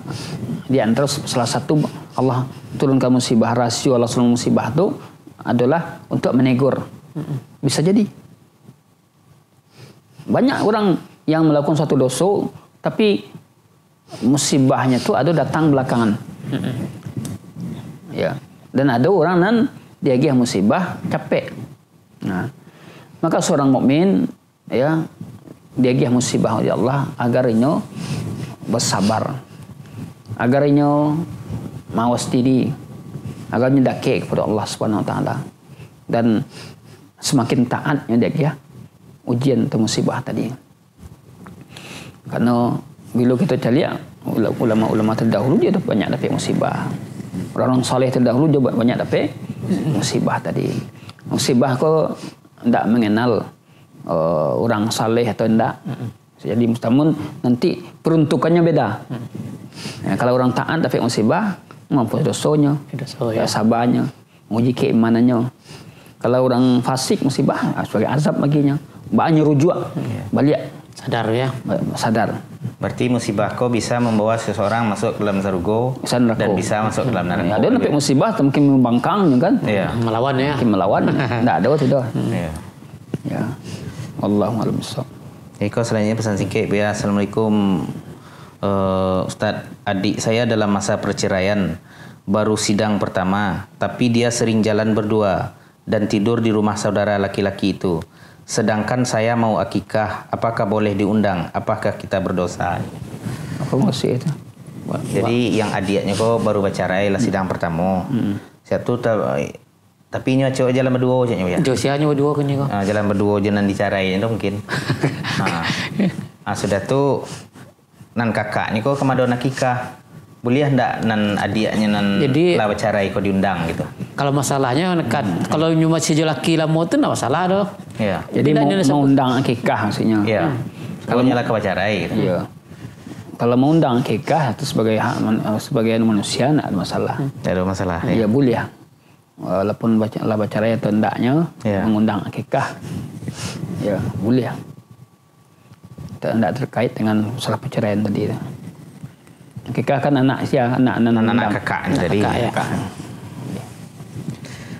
[SPEAKER 2] Di antara salah satu Allah turunkan musibah rasio Allah turunkan musibah itu adalah untuk menegur. Bisa jadi. Banyak orang yang melakukan satu dosa tapi musibahnya itu ada datang belakangan. Ya. Dan ada orang nan dia gih musibah capek. Nah maka seorang mukmin ya dia gih musibah oleh Allah agar inyo bersabar agar inyo mawas diri agar inyo dakik kepada Allah Subhanahu wa taala. Dan semakin taatnya dia ya. Ujian atau musibah tadi. Karena bila kita cari ulama-ulama terdahulu dia banyak dapat musibah. Orang-orang saleh terdahulu dia banyak dapat musibah tadi. Musibah kau tidak mengenal uh, orang saleh atau tidak jadi namun nanti peruntukannya beda ya, kalau orang taat dapat musibah mampu dosanya
[SPEAKER 1] Dosa,
[SPEAKER 2] ya.
[SPEAKER 1] ya.
[SPEAKER 2] sabarnya menguji keimanannya kalau orang fasik musibah ah, sebagai azab baginya banyak rujuk balik
[SPEAKER 1] Sadar ya.
[SPEAKER 2] sadar
[SPEAKER 3] Berarti musibah kau bisa membawa seseorang masuk ke dalam surga
[SPEAKER 2] neraka.
[SPEAKER 3] dan bisa masuk ke dalam neraka.
[SPEAKER 2] Ya, ada nampak musibah atau mungkin membangkang ya kan
[SPEAKER 3] Iya.
[SPEAKER 1] Melawan ya.
[SPEAKER 2] mungkin melawan tidak ada waktu itu
[SPEAKER 3] Iya.
[SPEAKER 2] ya Allah alam.
[SPEAKER 3] Jadi kau selanjutnya pesan singkat ya. Assalamualaikum uh, Ustadz. Adik saya dalam masa perceraian baru sidang pertama, tapi dia sering jalan berdua dan tidur di rumah saudara laki-laki itu. Sedangkan saya mau akikah, apakah boleh diundang? Apakah kita berdosa?
[SPEAKER 2] apa maksud itu
[SPEAKER 3] Jadi yang adiknya kau baru bercerai lah sidang pertama. Saya tuh ta- tapi nyo cowok jalan berdua aja ya.
[SPEAKER 1] Josianya dua kan juga.
[SPEAKER 3] Ah, jalan berdua aja nan dicarai itu mungkin. ah. Ah, sudah tuh nan kakak ni kau kemado nakika. Boleh ndak nan adiknya nan
[SPEAKER 1] Jadi-
[SPEAKER 3] lah bercerai kau diundang gitu.
[SPEAKER 1] Kalau masalahnya nekat, kalau cuma si laki lama tu tak masalah doh.
[SPEAKER 3] Ya.
[SPEAKER 2] jadi mau, mau undang akikah maksudnya
[SPEAKER 3] Ya. Kalau nyala kau bercerai gitu.
[SPEAKER 2] Iya. Kalau mau undang akikah itu sebagai hak man- sebagai manusia tidak ada masalah.
[SPEAKER 3] Tak ada masalah.
[SPEAKER 2] Ya,
[SPEAKER 3] Ya.
[SPEAKER 2] boleh. Walaupun baca lah baca raya atau hendaknya
[SPEAKER 3] Ya.
[SPEAKER 2] mengundang akikah. Ya, boleh. Tidak terkait dengan masalah perceraian tadi. Akikah kan anak sia, anak anak
[SPEAKER 3] Anak-anak kakak ni tadi.
[SPEAKER 1] kakak, ya.
[SPEAKER 3] Kakak.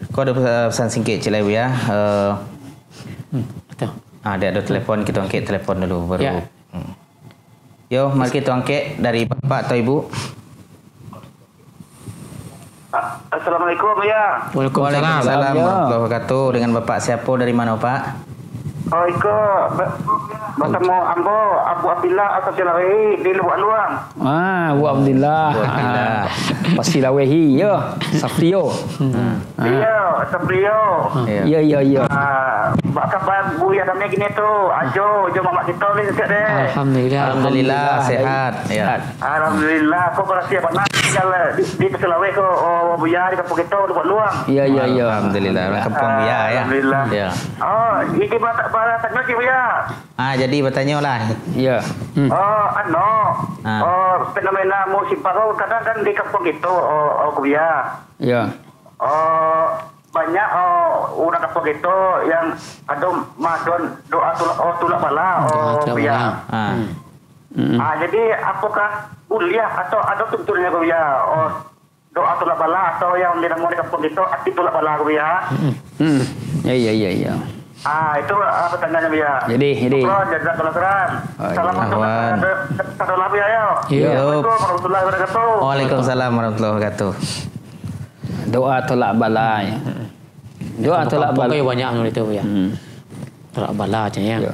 [SPEAKER 3] Kau ada pesan- singkat Cik Lewi ya. Uh,
[SPEAKER 1] Hmm, betul.
[SPEAKER 3] ah, dia ada telefon, kita angkat telefon dulu baru.
[SPEAKER 1] Ya.
[SPEAKER 3] Hmm. Yo, mari kita angkat dari bapak atau ibu.
[SPEAKER 5] Ah, Assalamualaikum ya.
[SPEAKER 1] Waalaikumsalam.
[SPEAKER 3] Waalaikumsalam
[SPEAKER 2] Ya.
[SPEAKER 3] warahmatullahi wabarakatuh. Dengan bapak siapa dari mana pak?
[SPEAKER 5] Oh iko be- bertemu ambo Abu Abdillah atau Silawi di Lubuk Luang.
[SPEAKER 2] Ah, Bu Abdillah.
[SPEAKER 3] Bu Abdillah.
[SPEAKER 2] Ah, Pasti lawehi ya. Safrio.
[SPEAKER 5] Iya, Sabrio.
[SPEAKER 3] Ya.
[SPEAKER 2] Ya ya ya.
[SPEAKER 5] Ah, bak kabar Bu ya kami gini tu. Ajo, jo mamak kita ni sikit deh.
[SPEAKER 1] Alhamdulillah.
[SPEAKER 3] Alhamdulillah sehat. Ya.
[SPEAKER 5] Alhamdulillah, kau siap nak tinggal di di Sulawesi ko oh Bu ya di kampung kita Lubuk Luang.
[SPEAKER 2] Ya ya ya.
[SPEAKER 3] Alhamdulillah. Kampung ya ya.
[SPEAKER 5] Alhamdulillah.
[SPEAKER 3] Ya.
[SPEAKER 5] Oh, ini batak lagi Bu ya.
[SPEAKER 3] Ah jadi bertanya lah.
[SPEAKER 2] Ya. Hmm.
[SPEAKER 5] Oh, ano.
[SPEAKER 3] Ah.
[SPEAKER 5] Oh, fenomena musibah kau kadang kan di kampung kita oh, oh Bu ya.
[SPEAKER 2] Ya.
[SPEAKER 5] Oh, banyak oh, orang kampung kita yang ada madon doa tulak oh tulak bala
[SPEAKER 1] Doa
[SPEAKER 5] oh ya.
[SPEAKER 1] bala.
[SPEAKER 3] Ah.
[SPEAKER 2] Hmm.
[SPEAKER 5] Ah, jadi apakah kuliah atau ada tuntunnya Bu ya? Oh, doa tulak bala atau yang dinamakan di kampung kita arti tulak bala Bu ya.
[SPEAKER 2] Hmm. Ya ya ya ya.
[SPEAKER 4] Ah, itu apa tandanya Buya?
[SPEAKER 2] Jadi, jadi.
[SPEAKER 4] Jazakallah.
[SPEAKER 2] Oh, iya.
[SPEAKER 4] Salam untuk
[SPEAKER 3] Ahwan.
[SPEAKER 4] Salam Buya ya.
[SPEAKER 1] Iya.
[SPEAKER 4] Assalamualaikum warahmatullahi wabarakatuh.
[SPEAKER 3] Waalaikumsalam warahmatullahi wabarakatuh.
[SPEAKER 2] Doa tolak bala ya. Doa tolak bala.
[SPEAKER 1] Pokoknya banyak anu itu ya.
[SPEAKER 2] Hmm.
[SPEAKER 1] Tolak bala aja ya.
[SPEAKER 2] Ya.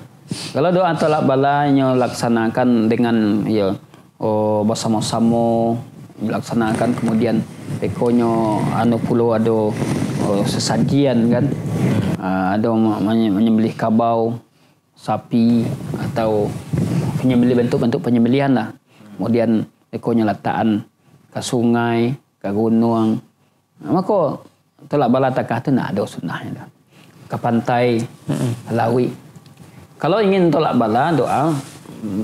[SPEAKER 2] Kalau doa tolak bala nyo laksanakan dengan ya oh bersama-sama laksanakan kemudian ekonyo anu pulau ada oh, sesajian kan. Uh, ada menye- menyembelih kabau sapi atau penyembelih bentuk-bentuk penyembelihan lah. Kemudian ekonyo letakkan ke sungai ke gunung. Maka tolak bala takah tu nak ada sunnahnya dah. Ke pantai lawi. Kalau ingin tolak bala doa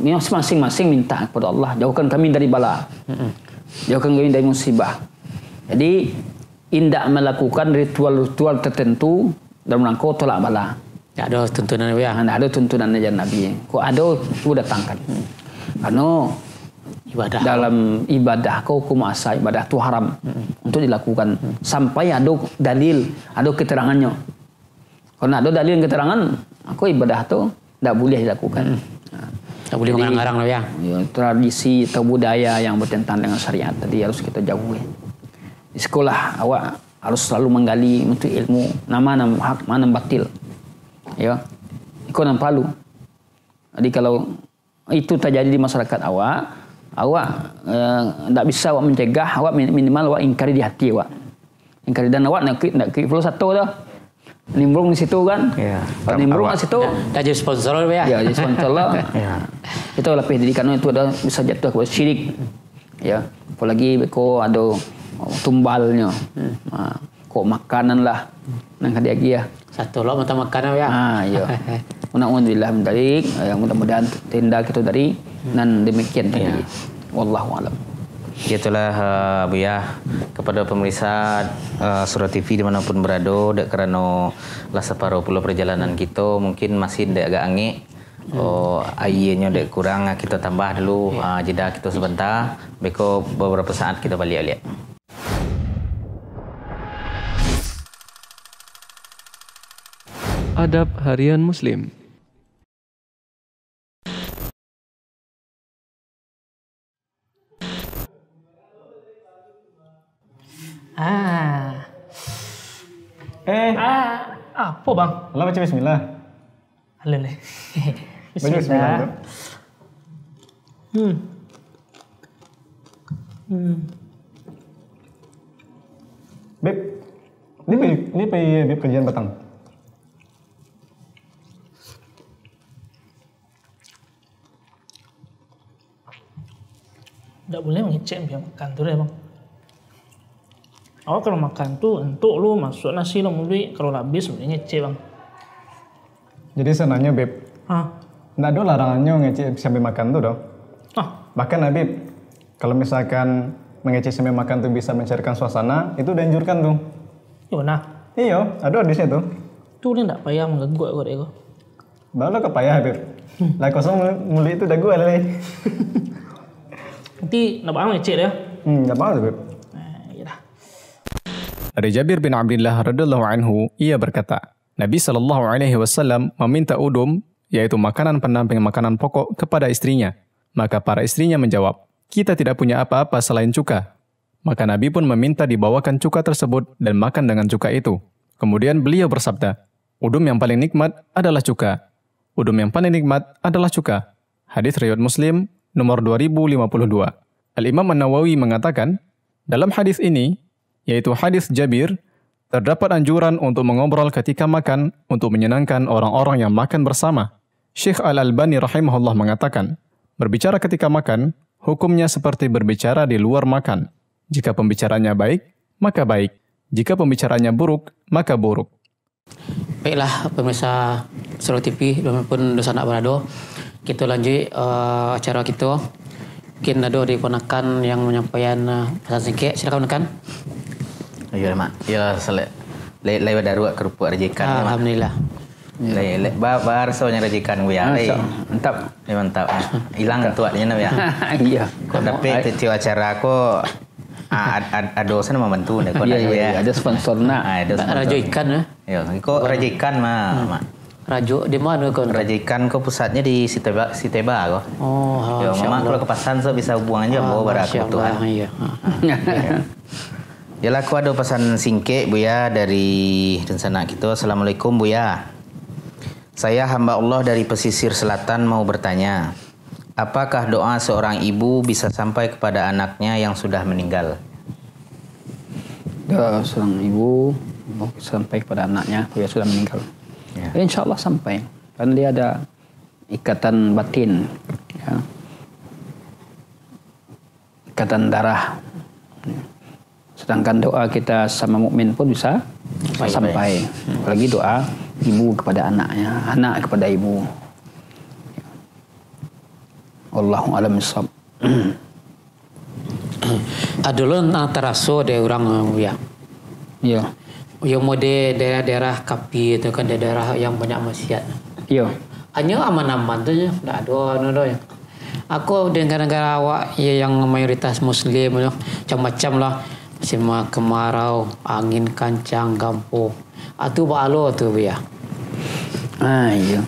[SPEAKER 2] masing-masing minta kepada Allah. Jauhkan kami dari bala. Jauhkan kami dari musibah jadi indak melakukan ritual-ritual tertentu dalam rangka tolak bala
[SPEAKER 1] Tak ada tuntunan ya.
[SPEAKER 2] Tidak ada tuntunan ajar Nabi. Kau ada, tu datangkan. Karena
[SPEAKER 1] Ibadah.
[SPEAKER 2] dalam ibadah kau hukum asal ibadah tu haram untuk dilakukan sampai ada dalil, ada keterangannya. Kalau ada dalil dan keterangan, aku ibadah tu tidak boleh dilakukan.
[SPEAKER 1] Tak boleh mengarang-arang lah ya.
[SPEAKER 2] Ya, tradisi atau budaya yang bertentangan dengan syariat tadi harus kita jauhi. Di sekolah awak harus selalu menggali untuk ilmu nama nama hak mana batil. Ya. Ikut nam palu. Jadi kalau itu terjadi di masyarakat awak, awak tidak bisa awak mencegah, awak min- minimal awak ingkari di hati awak. Ingkari dan awak nak nak follow satu dah. Nimbrung di situ kan?
[SPEAKER 3] Ya.
[SPEAKER 2] Nimbrung di situ,
[SPEAKER 1] Tak jadi sponsor lah ya.
[SPEAKER 2] Ya, jadi sponsor lah.
[SPEAKER 3] Ya.
[SPEAKER 2] Itu lapis didikan itu ada bisa jatuh kepada syirik. Ya, apalagi kau ada oh, tumbalnya. Ha, kau makanan lah. Nang hadiah lagi ya.
[SPEAKER 1] Satu lah mata makan lah ya.
[SPEAKER 2] Ah, ya. Alhamdulillah mendalik. Ya, mudah-mudahan tenda kita dari dan demikian tadi. Wallahu alam.
[SPEAKER 3] Itulah uh, Buya kepada pemirsa uh, Surah TV dimanapun berada dek kerana lah separuh pulau perjalanan kita mungkin masih dek agak angin Oh, airnya dek kurang kita tambah dulu uh, jeda kita sebentar beko beberapa saat kita balik lihat.
[SPEAKER 6] Adab Harian Muslim
[SPEAKER 7] Ah.
[SPEAKER 8] Eh,
[SPEAKER 7] Ah, apa bang?
[SPEAKER 8] Allah baca bismillah.
[SPEAKER 7] Halo le.
[SPEAKER 8] Bismillah.
[SPEAKER 7] Hmm. Hmm.
[SPEAKER 8] Beb, ini pergi, ini beb kerjaan petang.
[SPEAKER 7] Tak boleh mengecek biar makan tu deh bang. Awak kalau makan tu untuk lu masuk nasi lo muli kalau habis boleh ngecek bang.
[SPEAKER 8] Jadi saya nanya beb,
[SPEAKER 7] Ah.
[SPEAKER 8] nggak ada larangannya ngecek sambil makan tuh dong.
[SPEAKER 7] Ah.
[SPEAKER 8] Bahkan Habib, kalau misalkan mengecek sambil makan tuh bisa mencairkan suasana, itu dianjurkan tuh.
[SPEAKER 7] Yo nah.
[SPEAKER 8] Iya, ada hadisnya tuh.
[SPEAKER 7] Tu dia tak payah mengganggu aku deh.
[SPEAKER 8] Baru kepayah Habib. Lah kosong muli itu dah gue lah.
[SPEAKER 7] Nanti nak bang ngecek dia.
[SPEAKER 8] Hmm, nggak apa Habib.
[SPEAKER 7] Ya dah.
[SPEAKER 8] Dari Jabir bin Abdullah radhiyallahu anhu, ia berkata, Nabi Shallallahu alaihi wasallam meminta udum, yaitu makanan pendamping makanan pokok kepada istrinya. Maka para istrinya menjawab, "Kita tidak punya apa-apa selain cuka." Maka Nabi pun meminta dibawakan cuka tersebut dan makan dengan cuka itu. Kemudian beliau bersabda, "Udum yang paling nikmat adalah cuka. Udum yang paling nikmat adalah cuka." Hadis riwayat Muslim nomor 2052. Al-Imam An-Nawawi mengatakan, dalam hadis ini, yaitu hadis Jabir, terdapat anjuran untuk mengobrol ketika makan untuk menyenangkan orang-orang yang makan bersama. Syekh Al-Albani rahimahullah mengatakan, berbicara ketika makan, hukumnya seperti berbicara di luar makan. Jika pembicaranya baik, maka baik. Jika pembicaranya buruk, maka buruk.
[SPEAKER 1] Baiklah pemirsa Solo TV di mana pun dosa nak berada. Kita lanjut uh, acara kita. Mungkin ada di ponakan yang menyampaikan uh, pesan singkat. Silakan ponakan.
[SPEAKER 3] Ayo mak. Ya selek. Le le daru kerupuk rajikan.
[SPEAKER 1] Ah,
[SPEAKER 3] mak.
[SPEAKER 1] Alhamdulillah.
[SPEAKER 3] Le le ba ba rasonya rajikan gue ya. Le.
[SPEAKER 2] Mantap.
[SPEAKER 3] Le mantap. Hilang tuanya ya.
[SPEAKER 2] Iya.
[SPEAKER 3] Kau tapi tu acara aku ah, ad, ad, ada dosen membantu deh kau
[SPEAKER 2] Iya, iya,
[SPEAKER 3] ya.
[SPEAKER 2] ada sponsor nak.
[SPEAKER 3] Ah, ada sponsor.
[SPEAKER 1] raja ikan ya.
[SPEAKER 3] Ya, kau rajikan mah,
[SPEAKER 1] Rajuk di mana kau?
[SPEAKER 3] Rajikan kok pusatnya di Siteba, Siteba kok.
[SPEAKER 1] Oh,
[SPEAKER 3] Ya,
[SPEAKER 1] Allah.
[SPEAKER 3] kalau ke pasar so bisa hubungan aja bawa barang.
[SPEAKER 1] Allah, Iya.
[SPEAKER 3] Ya lah, aku ada pesan singkek Buya dari Densana gitu. Assalamualaikum Buya. Saya hamba Allah dari pesisir selatan mau bertanya. Apakah doa seorang ibu bisa sampai kepada anaknya yang sudah meninggal?
[SPEAKER 2] Doa seorang ibu mau sampai kepada anaknya yang sudah meninggal.
[SPEAKER 3] Ya.
[SPEAKER 2] Ya. Insya Allah sampai. Karena dia ada ikatan batin. Ya. Ikatan darah. Sedangkan doa kita sama mukmin pun bisa
[SPEAKER 3] Baik,
[SPEAKER 2] sampai. Apalagi doa ibu kepada anaknya, anak kepada ibu. Allahu a'lam
[SPEAKER 1] lo antara so de orang ya.
[SPEAKER 2] Ya.
[SPEAKER 1] Yang mode daerah-daerah kapi itu kan daerah yang banyak maksiat.
[SPEAKER 2] Ya.
[SPEAKER 1] Hanya aman-aman tu je. Tak ada anu dah. Aku di negara-negara awak ya, yang mayoritas muslim macam-macam lah. Musim kemarau, angin kancang, gampur. Atu balo tu ya.
[SPEAKER 2] Ah, iya.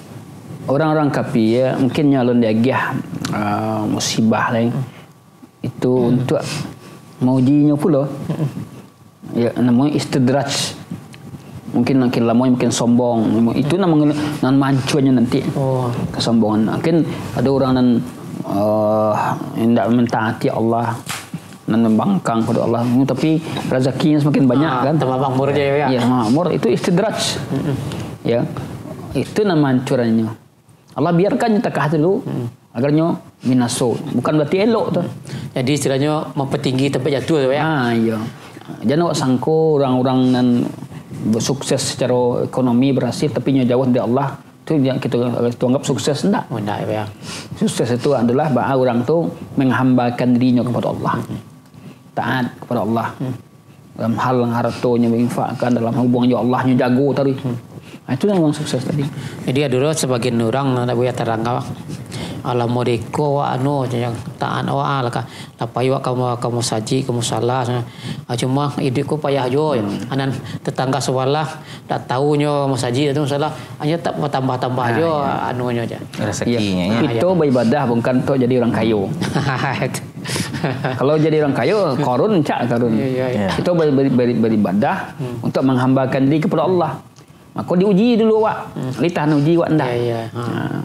[SPEAKER 2] Orang-orang kapi ya mungkin nyalon dia gih uh, musibah lain itu untuk maujinya pula. Ya namanya istidraj. Mungkin makin lama mungkin sombong. Itu namanya nan mancunya nanti.
[SPEAKER 1] Oh.
[SPEAKER 2] Kesombongan. Mungkin ada orang nan uh, yang tidak mentaati Allah dan membangkang pada Allah tapi rezekinya semakin banyak
[SPEAKER 1] Ah,
[SPEAKER 2] kan
[SPEAKER 1] tambah makmur je ya.
[SPEAKER 2] Ya, makmur itu istidraj. Ya. Itu nama hancurannya. Allah biarkan takah dulu agarnya minaso. Bukan berarti elok tu.
[SPEAKER 1] Jadi istilahnya mempertinggi tempat jatuh tu ya.
[SPEAKER 2] Ah, iya. Jangan awak sangko orang-orang nan sukses secara ekonomi berhasil tapi nya jauh dari Allah itu yang kita kita anggap sukses enggak.
[SPEAKER 1] Oh, ya.
[SPEAKER 2] Sukses itu adalah bahwa orang tu menghambakan dirinya kepada Allah. Taat kepada Allah. Dalam hal hartanya menginfakkan dalam hubungan dengan Allah nya jago tadi. Nah, itu yang orang sukses tadi.
[SPEAKER 1] Jadi ada sebagian orang nak boleh terang Alam mereka wa anu yang taat wa al ka. Lapai wa kamu kamu saji kamu salah. Ah, Cuma hidupku payah jo. Anan tetangga sebelah tak tahu nyo mau saji itu masalah. Hanya tak mau tambah-tambah jo anu nyo aja.
[SPEAKER 3] Rezekinya ya.
[SPEAKER 2] Itu beribadah bukan untuk jadi orang kayu. Kalau jadi orang kayu, korun cak korun.
[SPEAKER 1] Ya, ya, ya.
[SPEAKER 2] Itu ber, ber, ber, beribadah untuk menghambakan diri kepada Allah. Maka diuji dulu awak. Litah uji awak ndak.
[SPEAKER 1] Ya, ya. Ha.
[SPEAKER 2] Ha.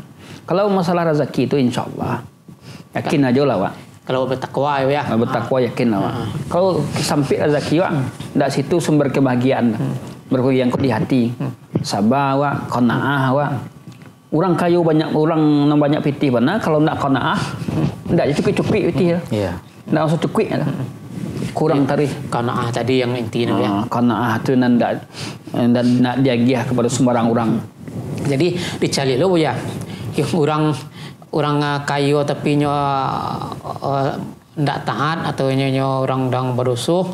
[SPEAKER 2] Kalau masalah rezeki itu insya Allah. Yakin aja lah awak.
[SPEAKER 1] Kalau bertakwa ya.
[SPEAKER 2] Ha. Bertakwa yakin lah awak. Kalau sampai rezeki awak, ndak situ sumber kebahagiaan. Berkebahagiaan kau di hati. Sabar awak, qanaah awak. Orang kayu banyak orang banyak pitih mana kalau nak qanaah ndak cukup-cukup pitih.
[SPEAKER 3] Iya.
[SPEAKER 2] Ndak usah cukup lah. Kurang tarikh.
[SPEAKER 1] Karena ah, tadi yang inti ya.
[SPEAKER 2] Ah, qanaah tu nan ndak dan nak diagih kepada sembarang orang.
[SPEAKER 1] Jadi dicari lo ya. Yang orang orang ah, kayu tapi nyo uh, ndak taat atau nyo, nyo orang dang berusuh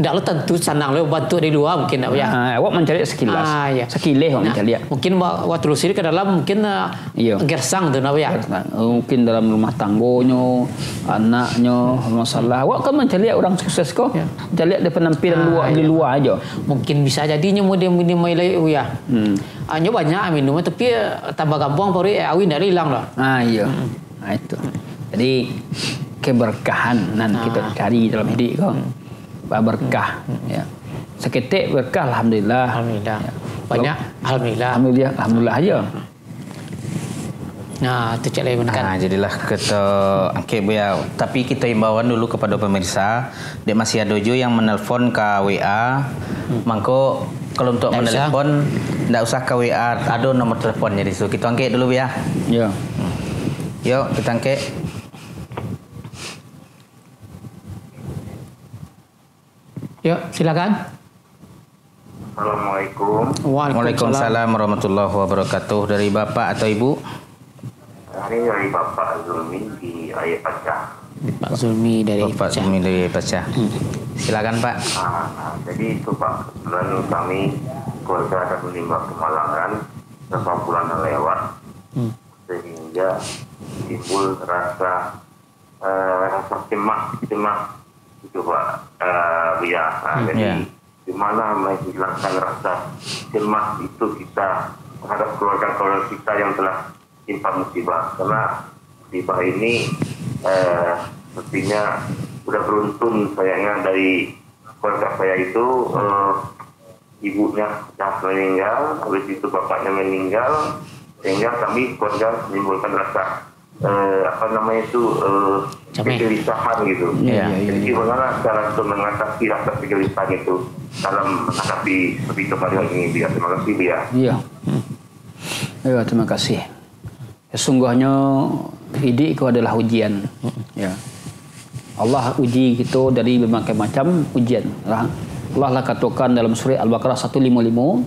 [SPEAKER 1] lo tentu senang lo bantu dari luar mungkin tak ya.
[SPEAKER 2] Ah, awak mencari sekilas.
[SPEAKER 1] Ah, ya.
[SPEAKER 2] Sekilas awak
[SPEAKER 1] Nah,
[SPEAKER 2] mencari.
[SPEAKER 1] Mungkin wa- waktu lu sini ke dalam mungkin uh,
[SPEAKER 2] Iya.
[SPEAKER 1] gersang tu nak ya.
[SPEAKER 2] Mungkin dalam rumah tanggonya, anaknya, masalah. Awak kan mencari orang sukses kok.
[SPEAKER 1] Ya.
[SPEAKER 2] Mencari dia penampilan
[SPEAKER 1] Ah,
[SPEAKER 2] luar di
[SPEAKER 1] ya.
[SPEAKER 2] luar aja.
[SPEAKER 1] Mungkin bisa jadinya model model mai lai ya.
[SPEAKER 2] Hmm.
[SPEAKER 1] Hanya banyak minum tapi uh, tambah gampang pori eh, awin dari hilang lah.
[SPEAKER 2] Ah iya. Nah, itu. Jadi keberkahan nan kita cari dalam hidup kau. Berkah. Ya. Seketik berkah alhamdulillah.
[SPEAKER 1] Alhamdulillah.
[SPEAKER 2] Ya.
[SPEAKER 1] Banyak alhamdulillah.
[SPEAKER 2] Alhamdulillah, alhamdulillah aja.
[SPEAKER 1] Nah, tu cak lain kan.
[SPEAKER 3] Nah, jadilah kita angkat ya. Tapi kita imbauan dulu kepada pemirsa, dek masih ada jo yang menelpon ke WA. Mangko kalau untuk
[SPEAKER 1] usah.
[SPEAKER 3] menelpon tidak usah ke WA, ada nomor teleponnya di situ. Kita angkat dulu ya.
[SPEAKER 2] Ya.
[SPEAKER 3] Yuk, kita angkat.
[SPEAKER 1] Yuk, silakan.
[SPEAKER 4] Assalamualaikum.
[SPEAKER 3] Waalaikumsalam warahmatullahi wabarakatuh. Dari Bapak atau Ibu?
[SPEAKER 4] Ini dari Bapak Zulmi di Ayat Pacah.
[SPEAKER 1] Pak Zulmi dari
[SPEAKER 3] Bapak
[SPEAKER 1] Pecah.
[SPEAKER 3] Zumi dari Pecah. Silakan Pak.
[SPEAKER 4] Nah, nah, jadi itu Pak, kebetulan kami keluarga ada menimba kemalangan beberapa bulan yang lewat
[SPEAKER 1] Hmm.
[SPEAKER 4] sehingga timbul rasa eh, rasa cemas cemas itu Pak eh, ya nah,
[SPEAKER 3] Hmm,
[SPEAKER 4] jadi
[SPEAKER 3] ya.
[SPEAKER 4] gimana menghilangkan rasa cemas itu kita
[SPEAKER 6] terhadap keluarga-keluarga kita yang telah timpa musibah karena musibah ini eh, sepertinya sudah beruntun sayangnya dari keluarga saya itu eh, ibunya sudah meninggal, habis itu bapaknya meninggal, sehingga kami keluarga menimbulkan rasa eh, apa namanya itu eh, kegelisahan gitu.
[SPEAKER 3] Iya,
[SPEAKER 2] iya,
[SPEAKER 6] Jadi bagaimana cara untuk mengatasi rasa kegelisahan itu dalam menghadapi seperti kemarin ini dia. Terima kasih dia.
[SPEAKER 2] Iya. Ya, terima kasih. Sesungguhnya hidup itu adalah ujian. Ya. Allah uji kita dari berbagai macam ujian. Allah Allah lah katakan dalam surah Al-Baqarah 155,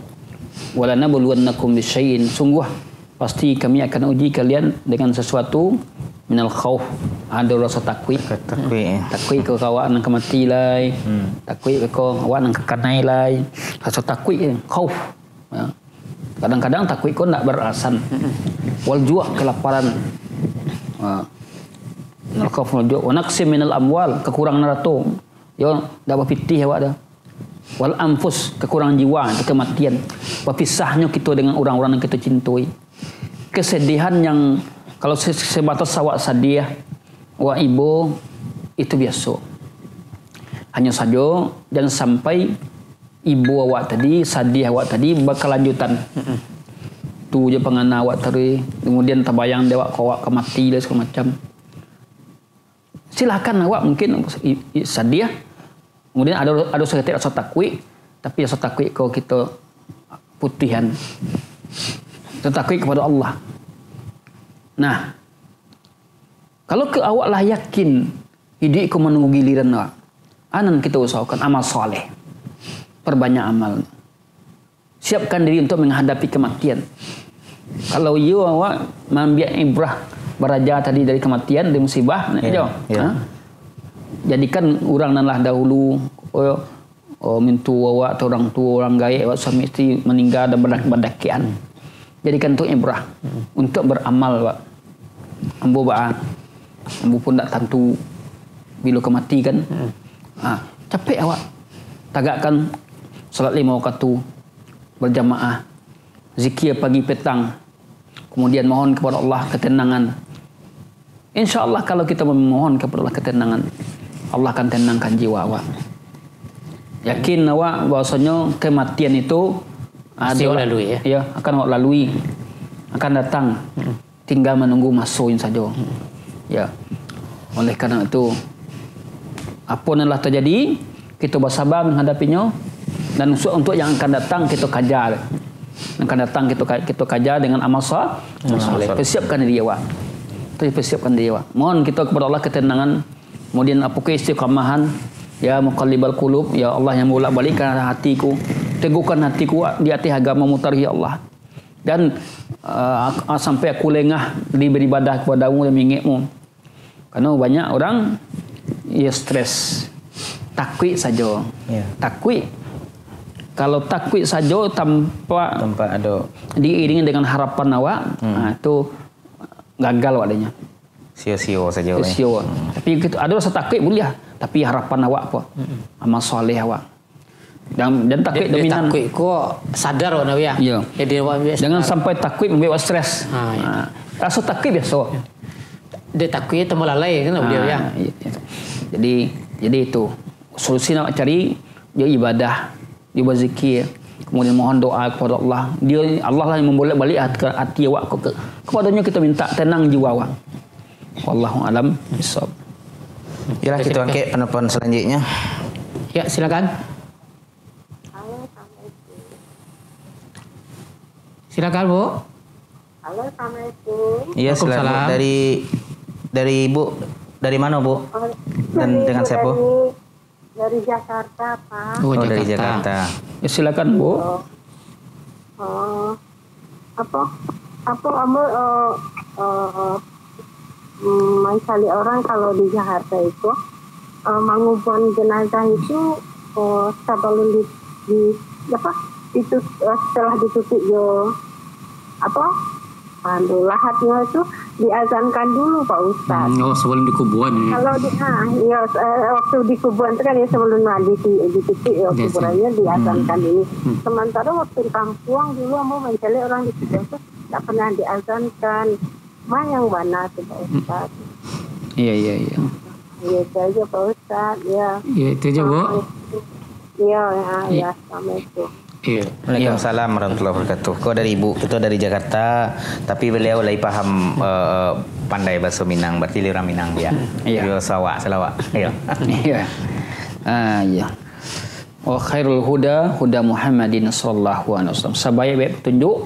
[SPEAKER 2] "Wala nabluwannakum bisyai'in." Sungguh pasti kami akan uji kalian dengan sesuatu minal khauf. Ada rasa takut.
[SPEAKER 3] Takut ya.
[SPEAKER 2] Takut ke awak nak mati lai. Takut ke awak nak kekanai lai. Rasa takut ke khauf. Ya. Kadang-kadang takut kau nak beralasan. Wal jua kelaparan. Ha. Nal khauf wal jua. Wa naqsim minal amwal kekurangan rato. Yo dah berpitih awak dah. Wal anfus kekurangan jiwa kematian. Berpisahnya kita dengan orang-orang yang kita cintai. Kesedihan yang kalau se- sebatas awak sedih, awak ibu itu biasa. Hanya saja jangan sampai ibu awak tadi, sedih awak tadi berkelanjutan. Tu je pengana awak tadi, kemudian terbayang dia awak kau awak kemati dan segala macam. Silakan awak mungkin sedih. Kemudian ada ada seketik rasa takut, tapi rasa takut kau kita putihan. Takut kepada Allah. Nah, kalau ke awak lah yakin hidup kau menunggu giliran awak, anan kita usahakan amal soleh. Perbanyak amal. Siapkan diri untuk menghadapi kematian. Kalau you awak mengambil ibrah beraja tadi dari kematian, dari musibah,
[SPEAKER 3] Ya,
[SPEAKER 2] jauh.
[SPEAKER 3] ya.
[SPEAKER 2] Ha? Jadikan orang nan lah dahulu oh, oh, mintu awak atau orang tua orang gaib awak suami isteri meninggal dan berdak berdakian. Jadikan untuk ibrah untuk beramal awak. Ambo ba Ambo pun tak tentu bila kemati kan. Ha, capek awak. Tagakkan salat lima waktu berjamaah. Zikir pagi petang. Kemudian mohon kepada Allah ketenangan. Insya Allah kalau kita memohon kepada Allah ketenangan, Allah akan tenangkan jiwa awak. Yakin awak bahwasanya kematian itu
[SPEAKER 1] Pasti awak lalui, ya?
[SPEAKER 2] Ya, akan awak lalui. Akan datang. Tinggal menunggu masuknya saja. Ya. Oleh karena itu apa yang telah terjadi, kita bersabar menghadapinya dan untuk yang akan datang kita kajar. Yang akan datang kita kita kajar dengan amal sah- soleh. Persiapkan diri awak. Tapi persiapkan diri awak. Mohon kita kepada Allah ketenangan. Kemudian apa ke istiqamahan. Ya muqallibal qulub. Ya Allah yang bolak balikkan hatiku. Teguhkan hatiku di atas agama mutar ya Allah. Dan uh, sampai aku lengah di beribadah kepadamu dan mengingitmu. Karena banyak orang ya stres. Takut saja. Takut. Kalau takut saja tanpa
[SPEAKER 3] Tempat ada
[SPEAKER 2] diiringi dengan harapan awak, hmm. nah, itu gagal wadanya.
[SPEAKER 3] sio-sio saja.
[SPEAKER 2] Sio. Tapi gitu, ada rasa takut boleh, tapi harapan awak apa? Amal soleh awak. Dan, dan takut
[SPEAKER 1] Dia, dia
[SPEAKER 2] dominan.
[SPEAKER 1] takut kok sadar awak nak ya.
[SPEAKER 2] Ya.
[SPEAKER 1] Jadi awak
[SPEAKER 2] Jangan sampai takut membuat stres.
[SPEAKER 1] Ha, ya.
[SPEAKER 2] Ha, rasa takut biasa.
[SPEAKER 1] dia takut ya temu lalai kan dia ya.
[SPEAKER 2] Ah, iya, iya. Jadi jadi itu solusi nak cari dia ibadah, dia berzikir, kemudian mohon doa kepada Allah. Dia Allah lah yang membolak balik hati, hati awak ke, kepadanya kita minta tenang jiwa awak. Wallahu alam bisawab.
[SPEAKER 3] Yalah kita angkat penelpon selanjutnya.
[SPEAKER 1] Ya silakan. Silakan Bu.
[SPEAKER 4] Halo, Assalamualaikum.
[SPEAKER 3] Iya silakan dari dari Ibu dari mana Bu?
[SPEAKER 4] Oh,
[SPEAKER 3] Dan
[SPEAKER 4] dari-
[SPEAKER 3] dengan siapa?
[SPEAKER 4] Dari, dari Jakarta, Pak.
[SPEAKER 1] Oh,
[SPEAKER 3] Oh, dari Jakarta.
[SPEAKER 2] Ya, silakan Bu.
[SPEAKER 4] Oh, oh, apa? Apa kamu uh, uh, mencari orang kalau di Jakarta itu uh, mengubah jenazah itu uh, sebelum di, di apa itu uh, setelah ditutup yo apa aduh lahatnya itu
[SPEAKER 9] diazankan dulu Pak Ustaz.
[SPEAKER 1] Hmm, oh sebelum di kuburan ya.
[SPEAKER 9] Kalau di ah, ya, eh, waktu di kuburan itu kan ya sebelum mandi di di titik ya
[SPEAKER 1] Biasa.
[SPEAKER 9] kuburannya diazankan
[SPEAKER 1] Hmm.
[SPEAKER 9] ini. Sementara waktu di kampung dulu mau mencari orang di situ itu tidak pernah diazankan. Mana yang mana tuh Pak Ustaz?
[SPEAKER 2] Iya iya iya.
[SPEAKER 9] Ya itu aja Pak Ustaz. Ya.
[SPEAKER 1] Ya itu aja bu.
[SPEAKER 9] Iya ya ya sama itu.
[SPEAKER 3] Waalaikumsalam warahmatullahi wabarakatuh. Kau dari ibu, kita dari Jakarta, tapi beliau lagi paham eh, pandai bahasa Minang, berarti dia orang Minang dia.
[SPEAKER 2] Iya.
[SPEAKER 3] Beliau sawak, selawak. Iya.
[SPEAKER 2] Iya. Ah iya. Wa khairul huda huda Muhammadin sallallahu alaihi wasallam. Sebaik-baik petunjuk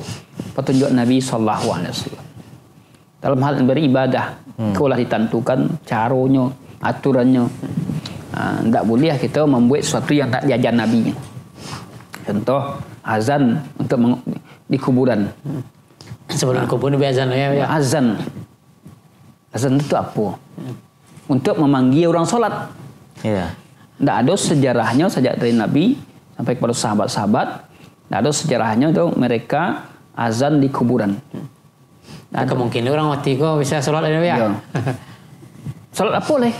[SPEAKER 2] petunjuk Nabi sallallahu alaihi wasallam. Dalam hal beribadah, hmm. kaulah ditentukan caranya, aturannya. Ah, tidak boleh kita membuat sesuatu yang tak diajar Nabi. Contoh azan untuk meng- di kuburan.
[SPEAKER 1] Sebelum kuburan biasa ya. ya.
[SPEAKER 2] Azan. Azan itu apa? Untuk memanggil orang solat.
[SPEAKER 3] Iya.
[SPEAKER 2] Tidak ada sejarahnya sejak dari Nabi sampai kepada sahabat-sahabat. Tidak ada sejarahnya itu mereka azan di kuburan.
[SPEAKER 1] Ada kemungkinan orang mati kok bisa sholat ya.
[SPEAKER 2] Ya. Salat apa boleh?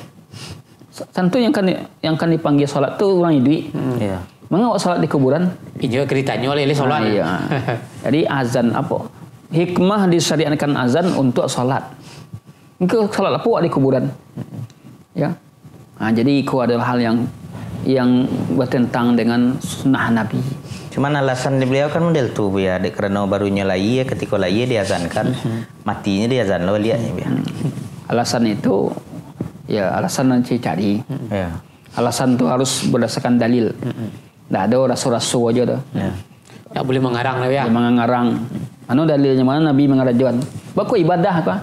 [SPEAKER 2] Tentu yang kan yang kan dipanggil salat tu orang hidup.
[SPEAKER 3] Iya.
[SPEAKER 2] Mengapa salat di kuburan?
[SPEAKER 1] Ini juga ceritanya oleh.
[SPEAKER 2] Ah, iya. Jadi azan apa? Hikmah disyariatkan azan untuk salat. Engkau salat apa di kuburan? Ya. Nah, jadi itu adalah hal yang yang bertentang dengan sunnah Nabi.
[SPEAKER 3] Cuman alasan di beliau kan model tuh ya, Dek, karena barunya lagi ya ketika lagi diazankan, matinya diazan lo lihatnya ya.
[SPEAKER 2] Alasan itu ya alasan nanti cari.
[SPEAKER 3] Iya.
[SPEAKER 2] Alasan itu harus berdasarkan dalil. Tidak ada rasul-rasul aja dah.
[SPEAKER 3] Iya.
[SPEAKER 1] Tak boleh mengarang lah ya.
[SPEAKER 2] Dia mengarang. Mana dalilnya mana Nabi mengarajuan? Baku ibadah apa?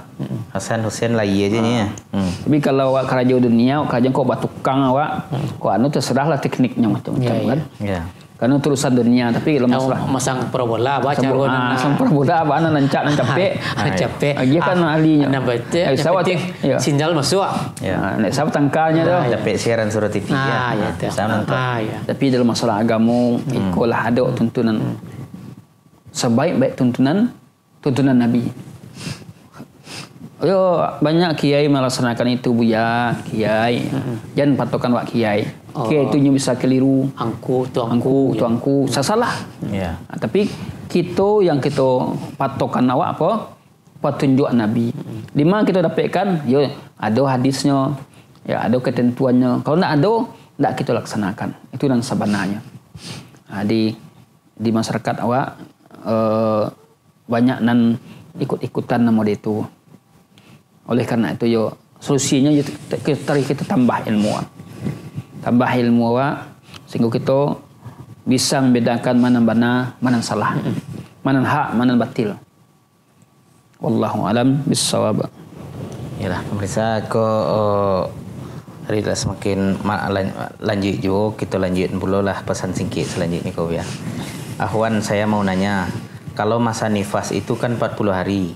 [SPEAKER 3] Hasan Hussein lagi aja nih ya. Hmm.
[SPEAKER 2] Tapi kalau awak kerja dunia, kerja kau batukang awak, kau anu terserahlah tekniknya macam-macam
[SPEAKER 1] Ya, ya.
[SPEAKER 2] kan. Karena urusan dunia, tapi kalau
[SPEAKER 1] Tahu
[SPEAKER 2] masalah
[SPEAKER 1] masang parabola baca
[SPEAKER 2] Sampai
[SPEAKER 1] ron.
[SPEAKER 2] ah, sampai budak apa anak nancap nancap pe.
[SPEAKER 1] Capek.
[SPEAKER 2] Ah, dia kan ahlinya.
[SPEAKER 1] Nah, betul.
[SPEAKER 2] Eh, sawat
[SPEAKER 1] penting
[SPEAKER 2] ya.
[SPEAKER 1] Sinjal masuk.
[SPEAKER 3] Ya.
[SPEAKER 2] Ah, nek sawat tangkalnya tu.
[SPEAKER 3] Capek siaran surat TV ya.
[SPEAKER 1] Ah, ya
[SPEAKER 3] nonton.
[SPEAKER 1] Ah, ya.
[SPEAKER 2] Tapi dalam masalah agama, ikulah ada tuntunan sebaik-baik tuntunan tuntunan Nabi. Yo banyak kiai melaksanakan itu buya kiai. Jangan patokan wak kiai. Kiai itu bisa keliru.
[SPEAKER 1] Angku tu
[SPEAKER 2] Angku,
[SPEAKER 1] angku.
[SPEAKER 2] tu angku, salah.
[SPEAKER 3] Iya.
[SPEAKER 2] Nah, tapi kita yang kita patokan awak apa? Petunjuk Nabi. Di mana kita dapatkan? Yo ada hadisnya, ya ada ketentuannya. Kalau tidak ada, tidak kita laksanakan. Itu yang sebenarnya. Nah, di di masyarakat awak eh, banyak nan ikut-ikutan nama dia itu. Oleh karena itu yo solusinya yo, kita kita tambah ilmu. Tambah ilmu sehingga kita bisa membedakan mana benar, mana salah. Mana hak, mana batil. Wallahu alam bisawab.
[SPEAKER 3] Yalah pemirsa ko uh, hari dah semakin ma- lan- lanjut juga kita lanjut pula lah pesan singkit selanjutnya kau ya. Ahwan saya mau nanya kalau masa nifas itu kan 40 hari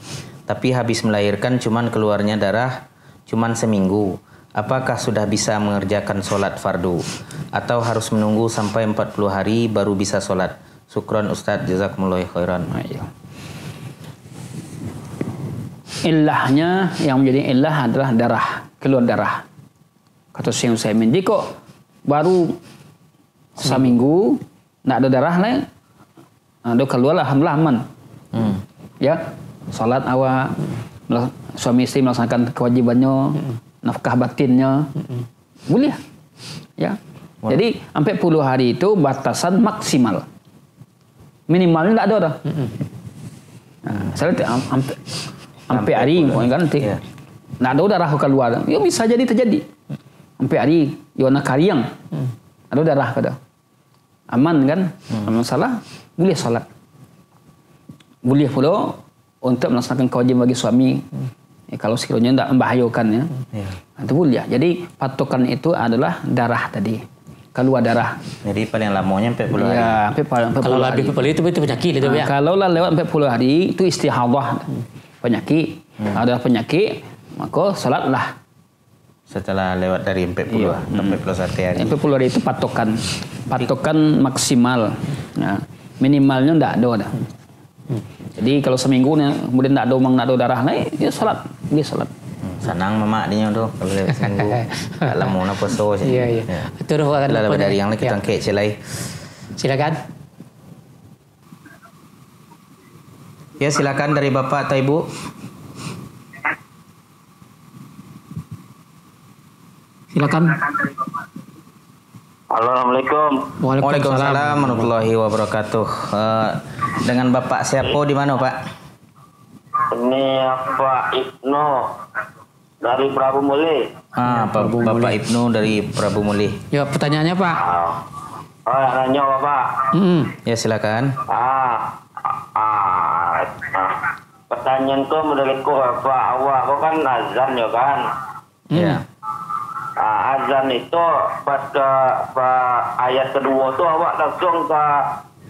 [SPEAKER 3] tapi habis melahirkan cuman keluarnya darah cuman seminggu apakah sudah bisa mengerjakan solat fardu atau harus menunggu sampai 40 hari baru bisa solat Syukran Ustadz jazakumullah khairan.
[SPEAKER 2] Ayo. Ilahnya yang menjadi ilah adalah darah, keluar darah. Kata Syekh Utsaimin, jika baru seminggu tidak ada darah lain, ada keluar alhamdulillah aman.
[SPEAKER 3] Hmm.
[SPEAKER 2] Ya, salat awak, suami istri melaksanakan kewajibannya, nafkah batinnya, boleh. Ya. Jadi sampai puluh hari itu batasan maksimal. Minimalnya tidak ada dah. Nah, saya sampai sampai hari kan nanti.
[SPEAKER 3] Ya.
[SPEAKER 2] Nak ada darah keluar. Ya bisa jadi terjadi. Sampai hari Yona Karyang. Ada darah kada. Aman kan? Hmm. masalah boleh salat. Boleh pula untuk melaksanakan kewajiban bagi suami. Ya, kalau sekiranya tidak membahayakan ya.
[SPEAKER 3] Ya.
[SPEAKER 2] Itu boleh. Jadi patokan itu adalah darah tadi. Keluar darah.
[SPEAKER 3] Jadi paling lamanya 40 hari.
[SPEAKER 2] Ya, sampai, sampai
[SPEAKER 1] Kalau
[SPEAKER 2] puluh
[SPEAKER 1] lebih
[SPEAKER 2] hari.
[SPEAKER 1] kepala itu itu penyakit itu
[SPEAKER 2] Nah,
[SPEAKER 1] ya.
[SPEAKER 2] kalau lah lewat 40 hari itu istihadah penyakit. Kalau ada penyakit maka salatlah.
[SPEAKER 3] Setelah lewat dari 40
[SPEAKER 2] Iya.
[SPEAKER 3] sampai 41 hari.
[SPEAKER 2] 40 hari itu patokan patokan maksimal. Ya. Minimalnya tidak ada dah. Jadi kalau seminggu ni kemudian nak ada omong nak ada darah naik, dia salat, dia salat.
[SPEAKER 3] Hmm, Senang mamak dia tu kalau lewat seminggu. Dalam mau nak puasa je.
[SPEAKER 1] Iya, iya. Terus akan
[SPEAKER 3] Lah
[SPEAKER 1] apa
[SPEAKER 3] dari
[SPEAKER 1] ni?
[SPEAKER 3] yang kita
[SPEAKER 1] Ya.
[SPEAKER 3] angkat celai.
[SPEAKER 1] Silakan.
[SPEAKER 3] Ya silakan dari bapak atau ibu.
[SPEAKER 1] Silakan.
[SPEAKER 6] Halo, Assalamualaikum.
[SPEAKER 3] Waalaikumsalam warahmatullahi wabarakatuh. Eh, dengan bapak siapa di mana pak?
[SPEAKER 6] Ini apa Ibnu dari Prabu Muli.
[SPEAKER 3] Ah, Pak Bapak Ibnu dari Prabu Muli.
[SPEAKER 1] Ya, pertanyaannya Pak.
[SPEAKER 6] Oh, oh yang nanya Bapak.
[SPEAKER 1] Mm-mm.
[SPEAKER 3] Ya silakan.
[SPEAKER 6] Ah, ah, ah. pertanyaanku menurutku Bapak awak kan azan ya kan?
[SPEAKER 3] Ya.
[SPEAKER 6] Ah, azan itu pas ke, ke ayat kedua tuh awak langsung ke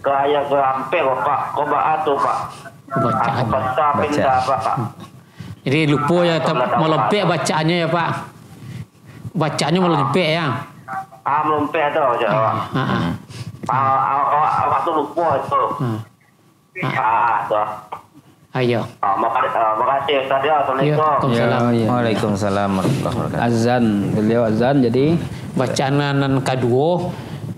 [SPEAKER 6] ke ayat ke hampir Bapak. Kau baca tuh Pak. Aku
[SPEAKER 1] Bacaan.
[SPEAKER 6] baca pindah Pak.
[SPEAKER 1] Jadi lupa ya melempek bacaannya ya Pak. Bacaannya melempek ya.
[SPEAKER 6] Ah, melumpet tuh.
[SPEAKER 1] Ah, ah.
[SPEAKER 6] Ah, ah, awak, awak tuh lupa itu.
[SPEAKER 1] Ah.
[SPEAKER 6] Ah, tuh.
[SPEAKER 1] Ayo.
[SPEAKER 6] Ah, makasih, ah, makasih Ustaz ya. Assalamualaikum.
[SPEAKER 1] Waalaikumsalam.
[SPEAKER 2] Ya, ya.
[SPEAKER 3] Waalaikumsalam warahmatullahi wabarakatuh.
[SPEAKER 2] Azan, beliau azan jadi
[SPEAKER 1] Bacaan nan kedua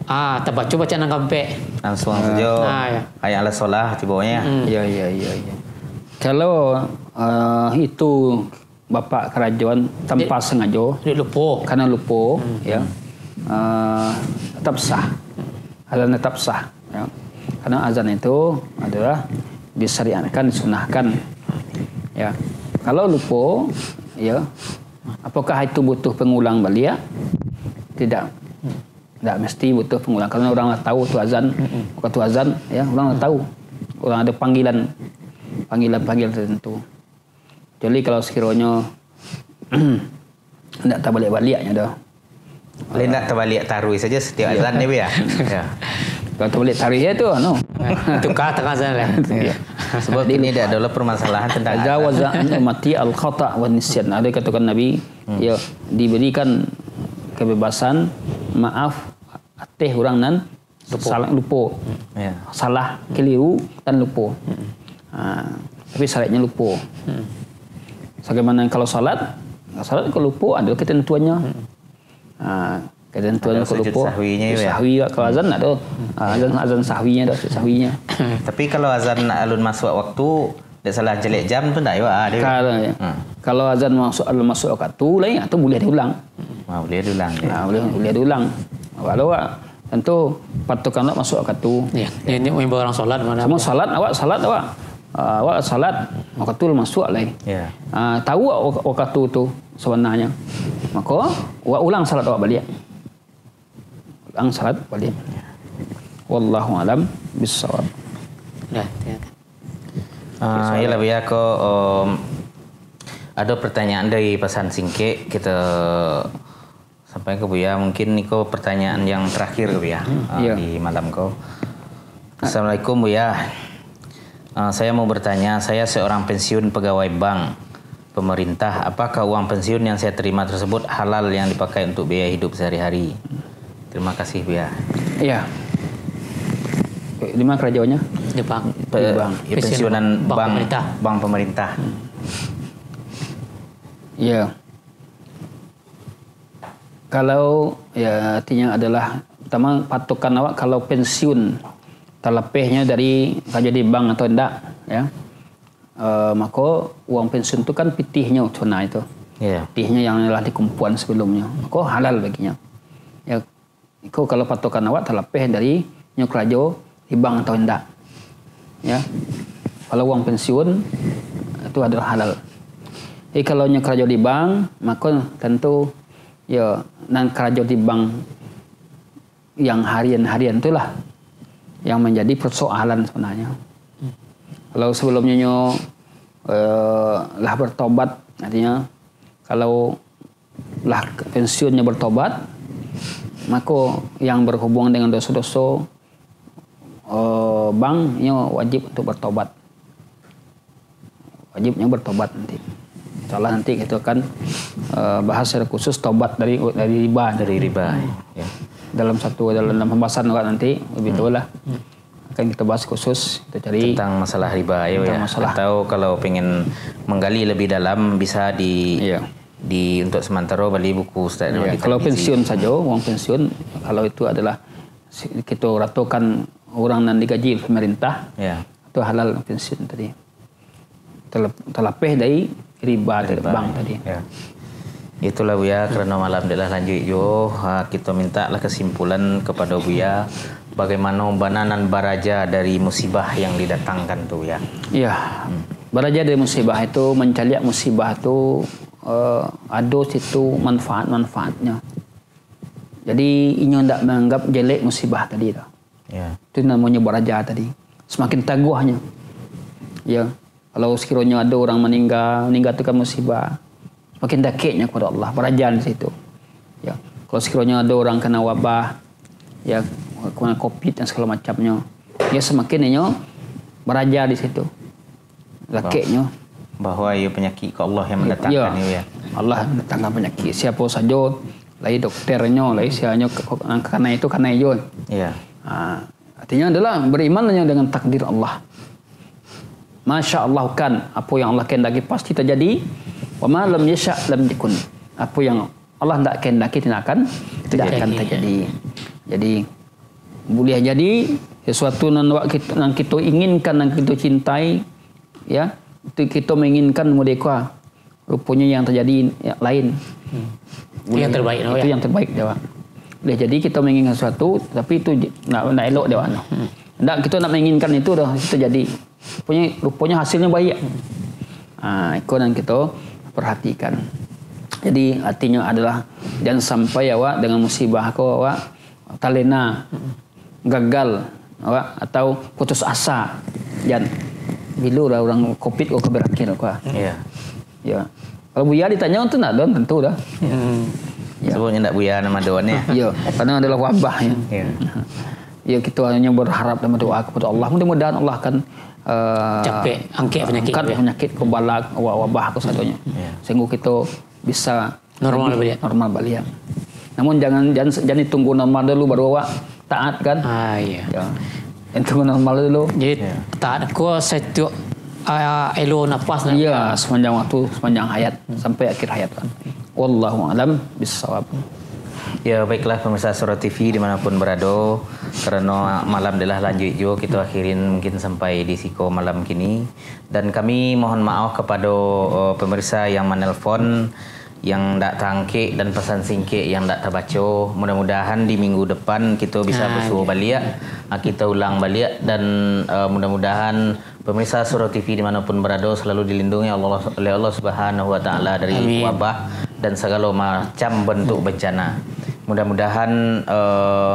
[SPEAKER 1] ah terbaca bacaan yang kampe.
[SPEAKER 3] Langsung saja.
[SPEAKER 1] Ah, ya.
[SPEAKER 3] Ayat ala solah di bawahnya.
[SPEAKER 2] ya ya ya ya. Kalau uh, itu bapak kerajaan tanpa sengaja
[SPEAKER 1] Dia lupa.
[SPEAKER 2] karena lupa ya uh, tetap sah azan tetap sah ya. karena azan itu adalah disyariatkan disunahkan. Ya. Kalau lupa ya apakah itu butuh pengulang balik? Ya tidak. Tidak mesti butuh pengulang. Karena orang dah tahu tu azan waktu azan ya orang dah tahu. Orang ada panggilan panggilan panggilan tertentu. Jadi kalau sekiranya tidak tak balik-baliknya dah.
[SPEAKER 3] Boleh nak terbalik tarui saja setiap azan ni ya. ya.
[SPEAKER 2] kalau tak balik tarikh tu no
[SPEAKER 1] Tukar tengah sana lah.
[SPEAKER 3] Ya. Sebab ini dia adalah permasalahan tentang
[SPEAKER 2] an ummati al khata wa nisyan. Ada katakan Nabi, ya diberikan kebebasan maaf atas orang nan salah lupa.
[SPEAKER 3] Ya.
[SPEAKER 2] Salah, keliru dan lupa. Ha, tapi syaratnya lupa. Bagaimana kalau salat? Salat kalau lupa ada ketentuannya. Ha,
[SPEAKER 3] Ada
[SPEAKER 2] kalau
[SPEAKER 3] sujud
[SPEAKER 2] lupa.
[SPEAKER 3] sahwinya ya.
[SPEAKER 2] Sahwi kalau azan ada. Ha, azan azan sahwinya ada sahwinya.
[SPEAKER 3] Tapi kalau azan alun masuk waktu dia salah jelek jam tu tak ya dia.
[SPEAKER 2] Kalau, ya.
[SPEAKER 3] Hmm.
[SPEAKER 2] kalau azan masuk al masuk waktu lain atau boleh diulang.
[SPEAKER 3] Wah, boleh diulang.
[SPEAKER 2] Ha, boleh boleh diulang. Kalau awak tentu patokanlah masuk waktu.
[SPEAKER 1] Ya, ini ini orang solat mana?
[SPEAKER 2] Semua salat awak salat awak. Uh, awak salat waktu masuk lain.
[SPEAKER 3] Ya.
[SPEAKER 2] Uh, tahu awak waktu tu sebenarnya. Maka awak ulang salat awak balik. Ulang salat balik. Wallahu alam bisawab.
[SPEAKER 1] Dah, silakan.
[SPEAKER 3] Ah, ya lebih aku um, ada pertanyaan dari pesan singkek kita sampai ke Buya mungkin niko pertanyaan yang terakhir Buya ah,
[SPEAKER 2] iya.
[SPEAKER 3] di malam kau. Assalamualaikum Buya. Ah, saya mau bertanya, saya seorang pensiun pegawai bank pemerintah. Apakah uang pensiun yang saya terima tersebut halal yang dipakai untuk biaya hidup sehari-hari? Terima kasih Buya.
[SPEAKER 2] Iya. Di mana kerajaannya?
[SPEAKER 1] Jepang.
[SPEAKER 3] Pe-
[SPEAKER 2] bank.
[SPEAKER 3] ya, pensiunan
[SPEAKER 1] Bank
[SPEAKER 3] bank,
[SPEAKER 1] pemerintah.
[SPEAKER 3] bank pemerintah.
[SPEAKER 2] Ya. Kalau ya artinya adalah pertama patokan awak kalau pensiun terlepihnya dari kerja di bank atau tidak ya. Uh, maka uang pensiun itu kan pitihnya cuna itu.
[SPEAKER 3] Ya.
[SPEAKER 2] Pitihnya yang telah dikumpulan sebelumnya. Maka halal baginya. Ya. Itu kalau patokan awak terlepih dari nyok kerja di bank atau tidak. Ya. Kalau uang pensiun itu adalah halal. Jadi kalau nya kerja di bank, maka tentu ya dan kerja di bank yang harian-harian itulah yang menjadi persoalan sebenarnya. Kalau sebelumnya nyo eh, lah bertobat, artinya kalau lah pensiunnya bertobat, maka yang berhubungan dengan dosa-dosa eh, bank nyo wajib untuk bertobat. Wajibnya bertobat nanti. Insyaallah nanti kita akan uh, bahas secara khusus tobat dari dari riba
[SPEAKER 3] Dari riba. Ya.
[SPEAKER 2] dalam satu dalam, pembahasan juga nanti lebih tahu lah. Akan kita bahas khusus kita cari
[SPEAKER 3] tentang masalah riba ya,
[SPEAKER 2] Tentang
[SPEAKER 3] ya.
[SPEAKER 2] masalah.
[SPEAKER 3] atau kalau pengen menggali lebih dalam bisa di
[SPEAKER 2] Iya.
[SPEAKER 3] Di untuk sementara beli buku Ustaz
[SPEAKER 2] Ya, kalau pensiun saja, uang pensiun, kalau itu adalah kita ratukan orang yang digaji pemerintah,
[SPEAKER 3] ya
[SPEAKER 2] itu halal pensiun tadi. Terlep- Terlepih dari riba, dari bank tadi.
[SPEAKER 3] Ya. Itulah Buya karena malam adalah lanjut ha, kita minta lah kesimpulan kepada Buya bagaimana bananan baraja dari musibah yang didatangkan tuh ya.
[SPEAKER 2] Ya, beraja dari musibah itu mencaliak musibah itu uh, ada situ manfaat-manfaatnya. Jadi inyo tidak menganggap jelek musibah tadi dah.
[SPEAKER 3] Ya.
[SPEAKER 2] Itu namanya beraja tadi. Semakin teguhnya. Ya, kalau sekiranya ada orang meninggal, meninggal itu kan musibah. Semakin dakiknya kepada Allah, beraja di situ. Ya, kalau sekiranya ada orang kena wabah, ya kena covid dan segala macamnya, ya semakin inyo beraja di situ. Dakiknya.
[SPEAKER 3] Bahwa ia penyakit ke Allah yang mendatangkan ya. ya.
[SPEAKER 2] Allah mendatangkan penyakit. Siapa saja, lai dokternya, lai sianya karena itu karena itu.
[SPEAKER 3] Iya.
[SPEAKER 2] Ha, artinya adalah beriman hanya dengan takdir Allah. Masya Allah kan apa yang Allah kehendaki pasti terjadi. Wa ma lam yasha lam yakun. Apa yang Allah tidak kehendaki tidak akan tidak akan terjadi. Jadi boleh jadi sesuatu yang kita, yang kita inginkan yang kita cintai ya kita menginginkan merdeka rupanya yang terjadi yang lain.
[SPEAKER 1] Itu yang terbaik,
[SPEAKER 2] itu
[SPEAKER 1] ya?
[SPEAKER 2] yang terbaik dewa boleh jadi kita menginginkan sesuatu tapi itu nak nak elok dewa no. Ndak kita nak menginginkan itu dah itu jadi rupanya rupanya hasilnya baik. Ah itu yang kita perhatikan. Jadi artinya adalah jangan sampai awak dengan musibah kau awak talena gagal awak atau putus asa. Dan bila dah orang covid kau berakhir kau
[SPEAKER 3] Iya.
[SPEAKER 2] ya kalau Buya ditanya itu nak don tentu dah
[SPEAKER 3] Ya. Sebutnya tak Buya nama doannya.
[SPEAKER 2] ya karena adalah wabah ya
[SPEAKER 3] Iya.
[SPEAKER 2] ya kita hanya berharap dan berdoa kepada Allah mudah-mudahan Allah akan uh,
[SPEAKER 1] Capek, angkat penyakit
[SPEAKER 2] angkat
[SPEAKER 1] ya.
[SPEAKER 2] penyakit ke balak wa- wabah ke satunya sehingga kita bisa
[SPEAKER 1] Normal balik.
[SPEAKER 2] normal balik namun jangan jangan jangan tunggu normal dulu baru awak taat kan
[SPEAKER 1] Ah iya.
[SPEAKER 2] ya yang tunggu normal dulu
[SPEAKER 1] Jadi tak aku satu uh, elo nafas nak.
[SPEAKER 2] Iya, sepanjang waktu, sepanjang hayat sampai akhir hayat kan. Wallahu alam bisawab.
[SPEAKER 3] Ya baiklah pemirsa Surah TV dimanapun berada Karena malam adalah lanjut juga Kita akhirin mungkin sampai di siko malam kini Dan kami mohon maaf kepada uh, pemirsa yang menelpon Yang tak tangkik dan pesan singkit yang tak terbaca Mudah-mudahan di minggu depan kita bisa
[SPEAKER 1] Ah,
[SPEAKER 3] bersuah balik uh, Kita ulang balik Dan uh, mudah-mudahan pemirsa Surah TV di mana pun berada Selalu dilindungi Allah, oleh Allah Subhanahu Wa Taala dari
[SPEAKER 1] Amin.
[SPEAKER 3] wabah dan segala macam bentuk bencana. Mudah-mudahan uh,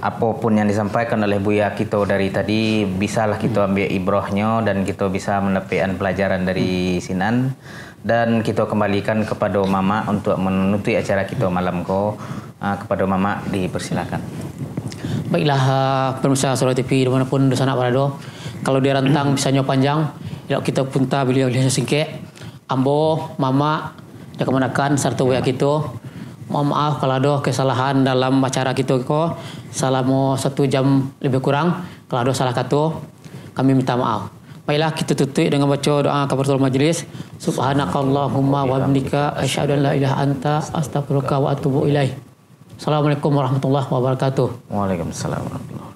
[SPEAKER 3] apa pun yang disampaikan oleh Buya kita dari tadi bisalah kita ambil ibrahnya dan kita bisa menepikan pelajaran dari sinan dan kita kembalikan kepada Mama untuk menutupi acara kita malam ko. Uh, kepada Mama dipersilakan.
[SPEAKER 1] Baiklah uh, pemirsa Surah TV di mana pun di sana berada. Kalau dia rantang misalnya panjang, ya kita punta beliau beliau singkit. Ambo, mama, dan kemenakan serta waya kita. Mohon maaf kalau ada kesalahan dalam acara kita ko. Selama satu jam lebih kurang. Kalau ada salah kata, kami minta maaf. Baiklah kita tutup dengan baca doa kafaratul majlis. Subhanakallahumma wa bihamdika asyhadu an la ilaha anta astaghfiruka wa atubu ilaih. Assalamualaikum warahmatullahi wabarakatuh.
[SPEAKER 3] Waalaikumsalam.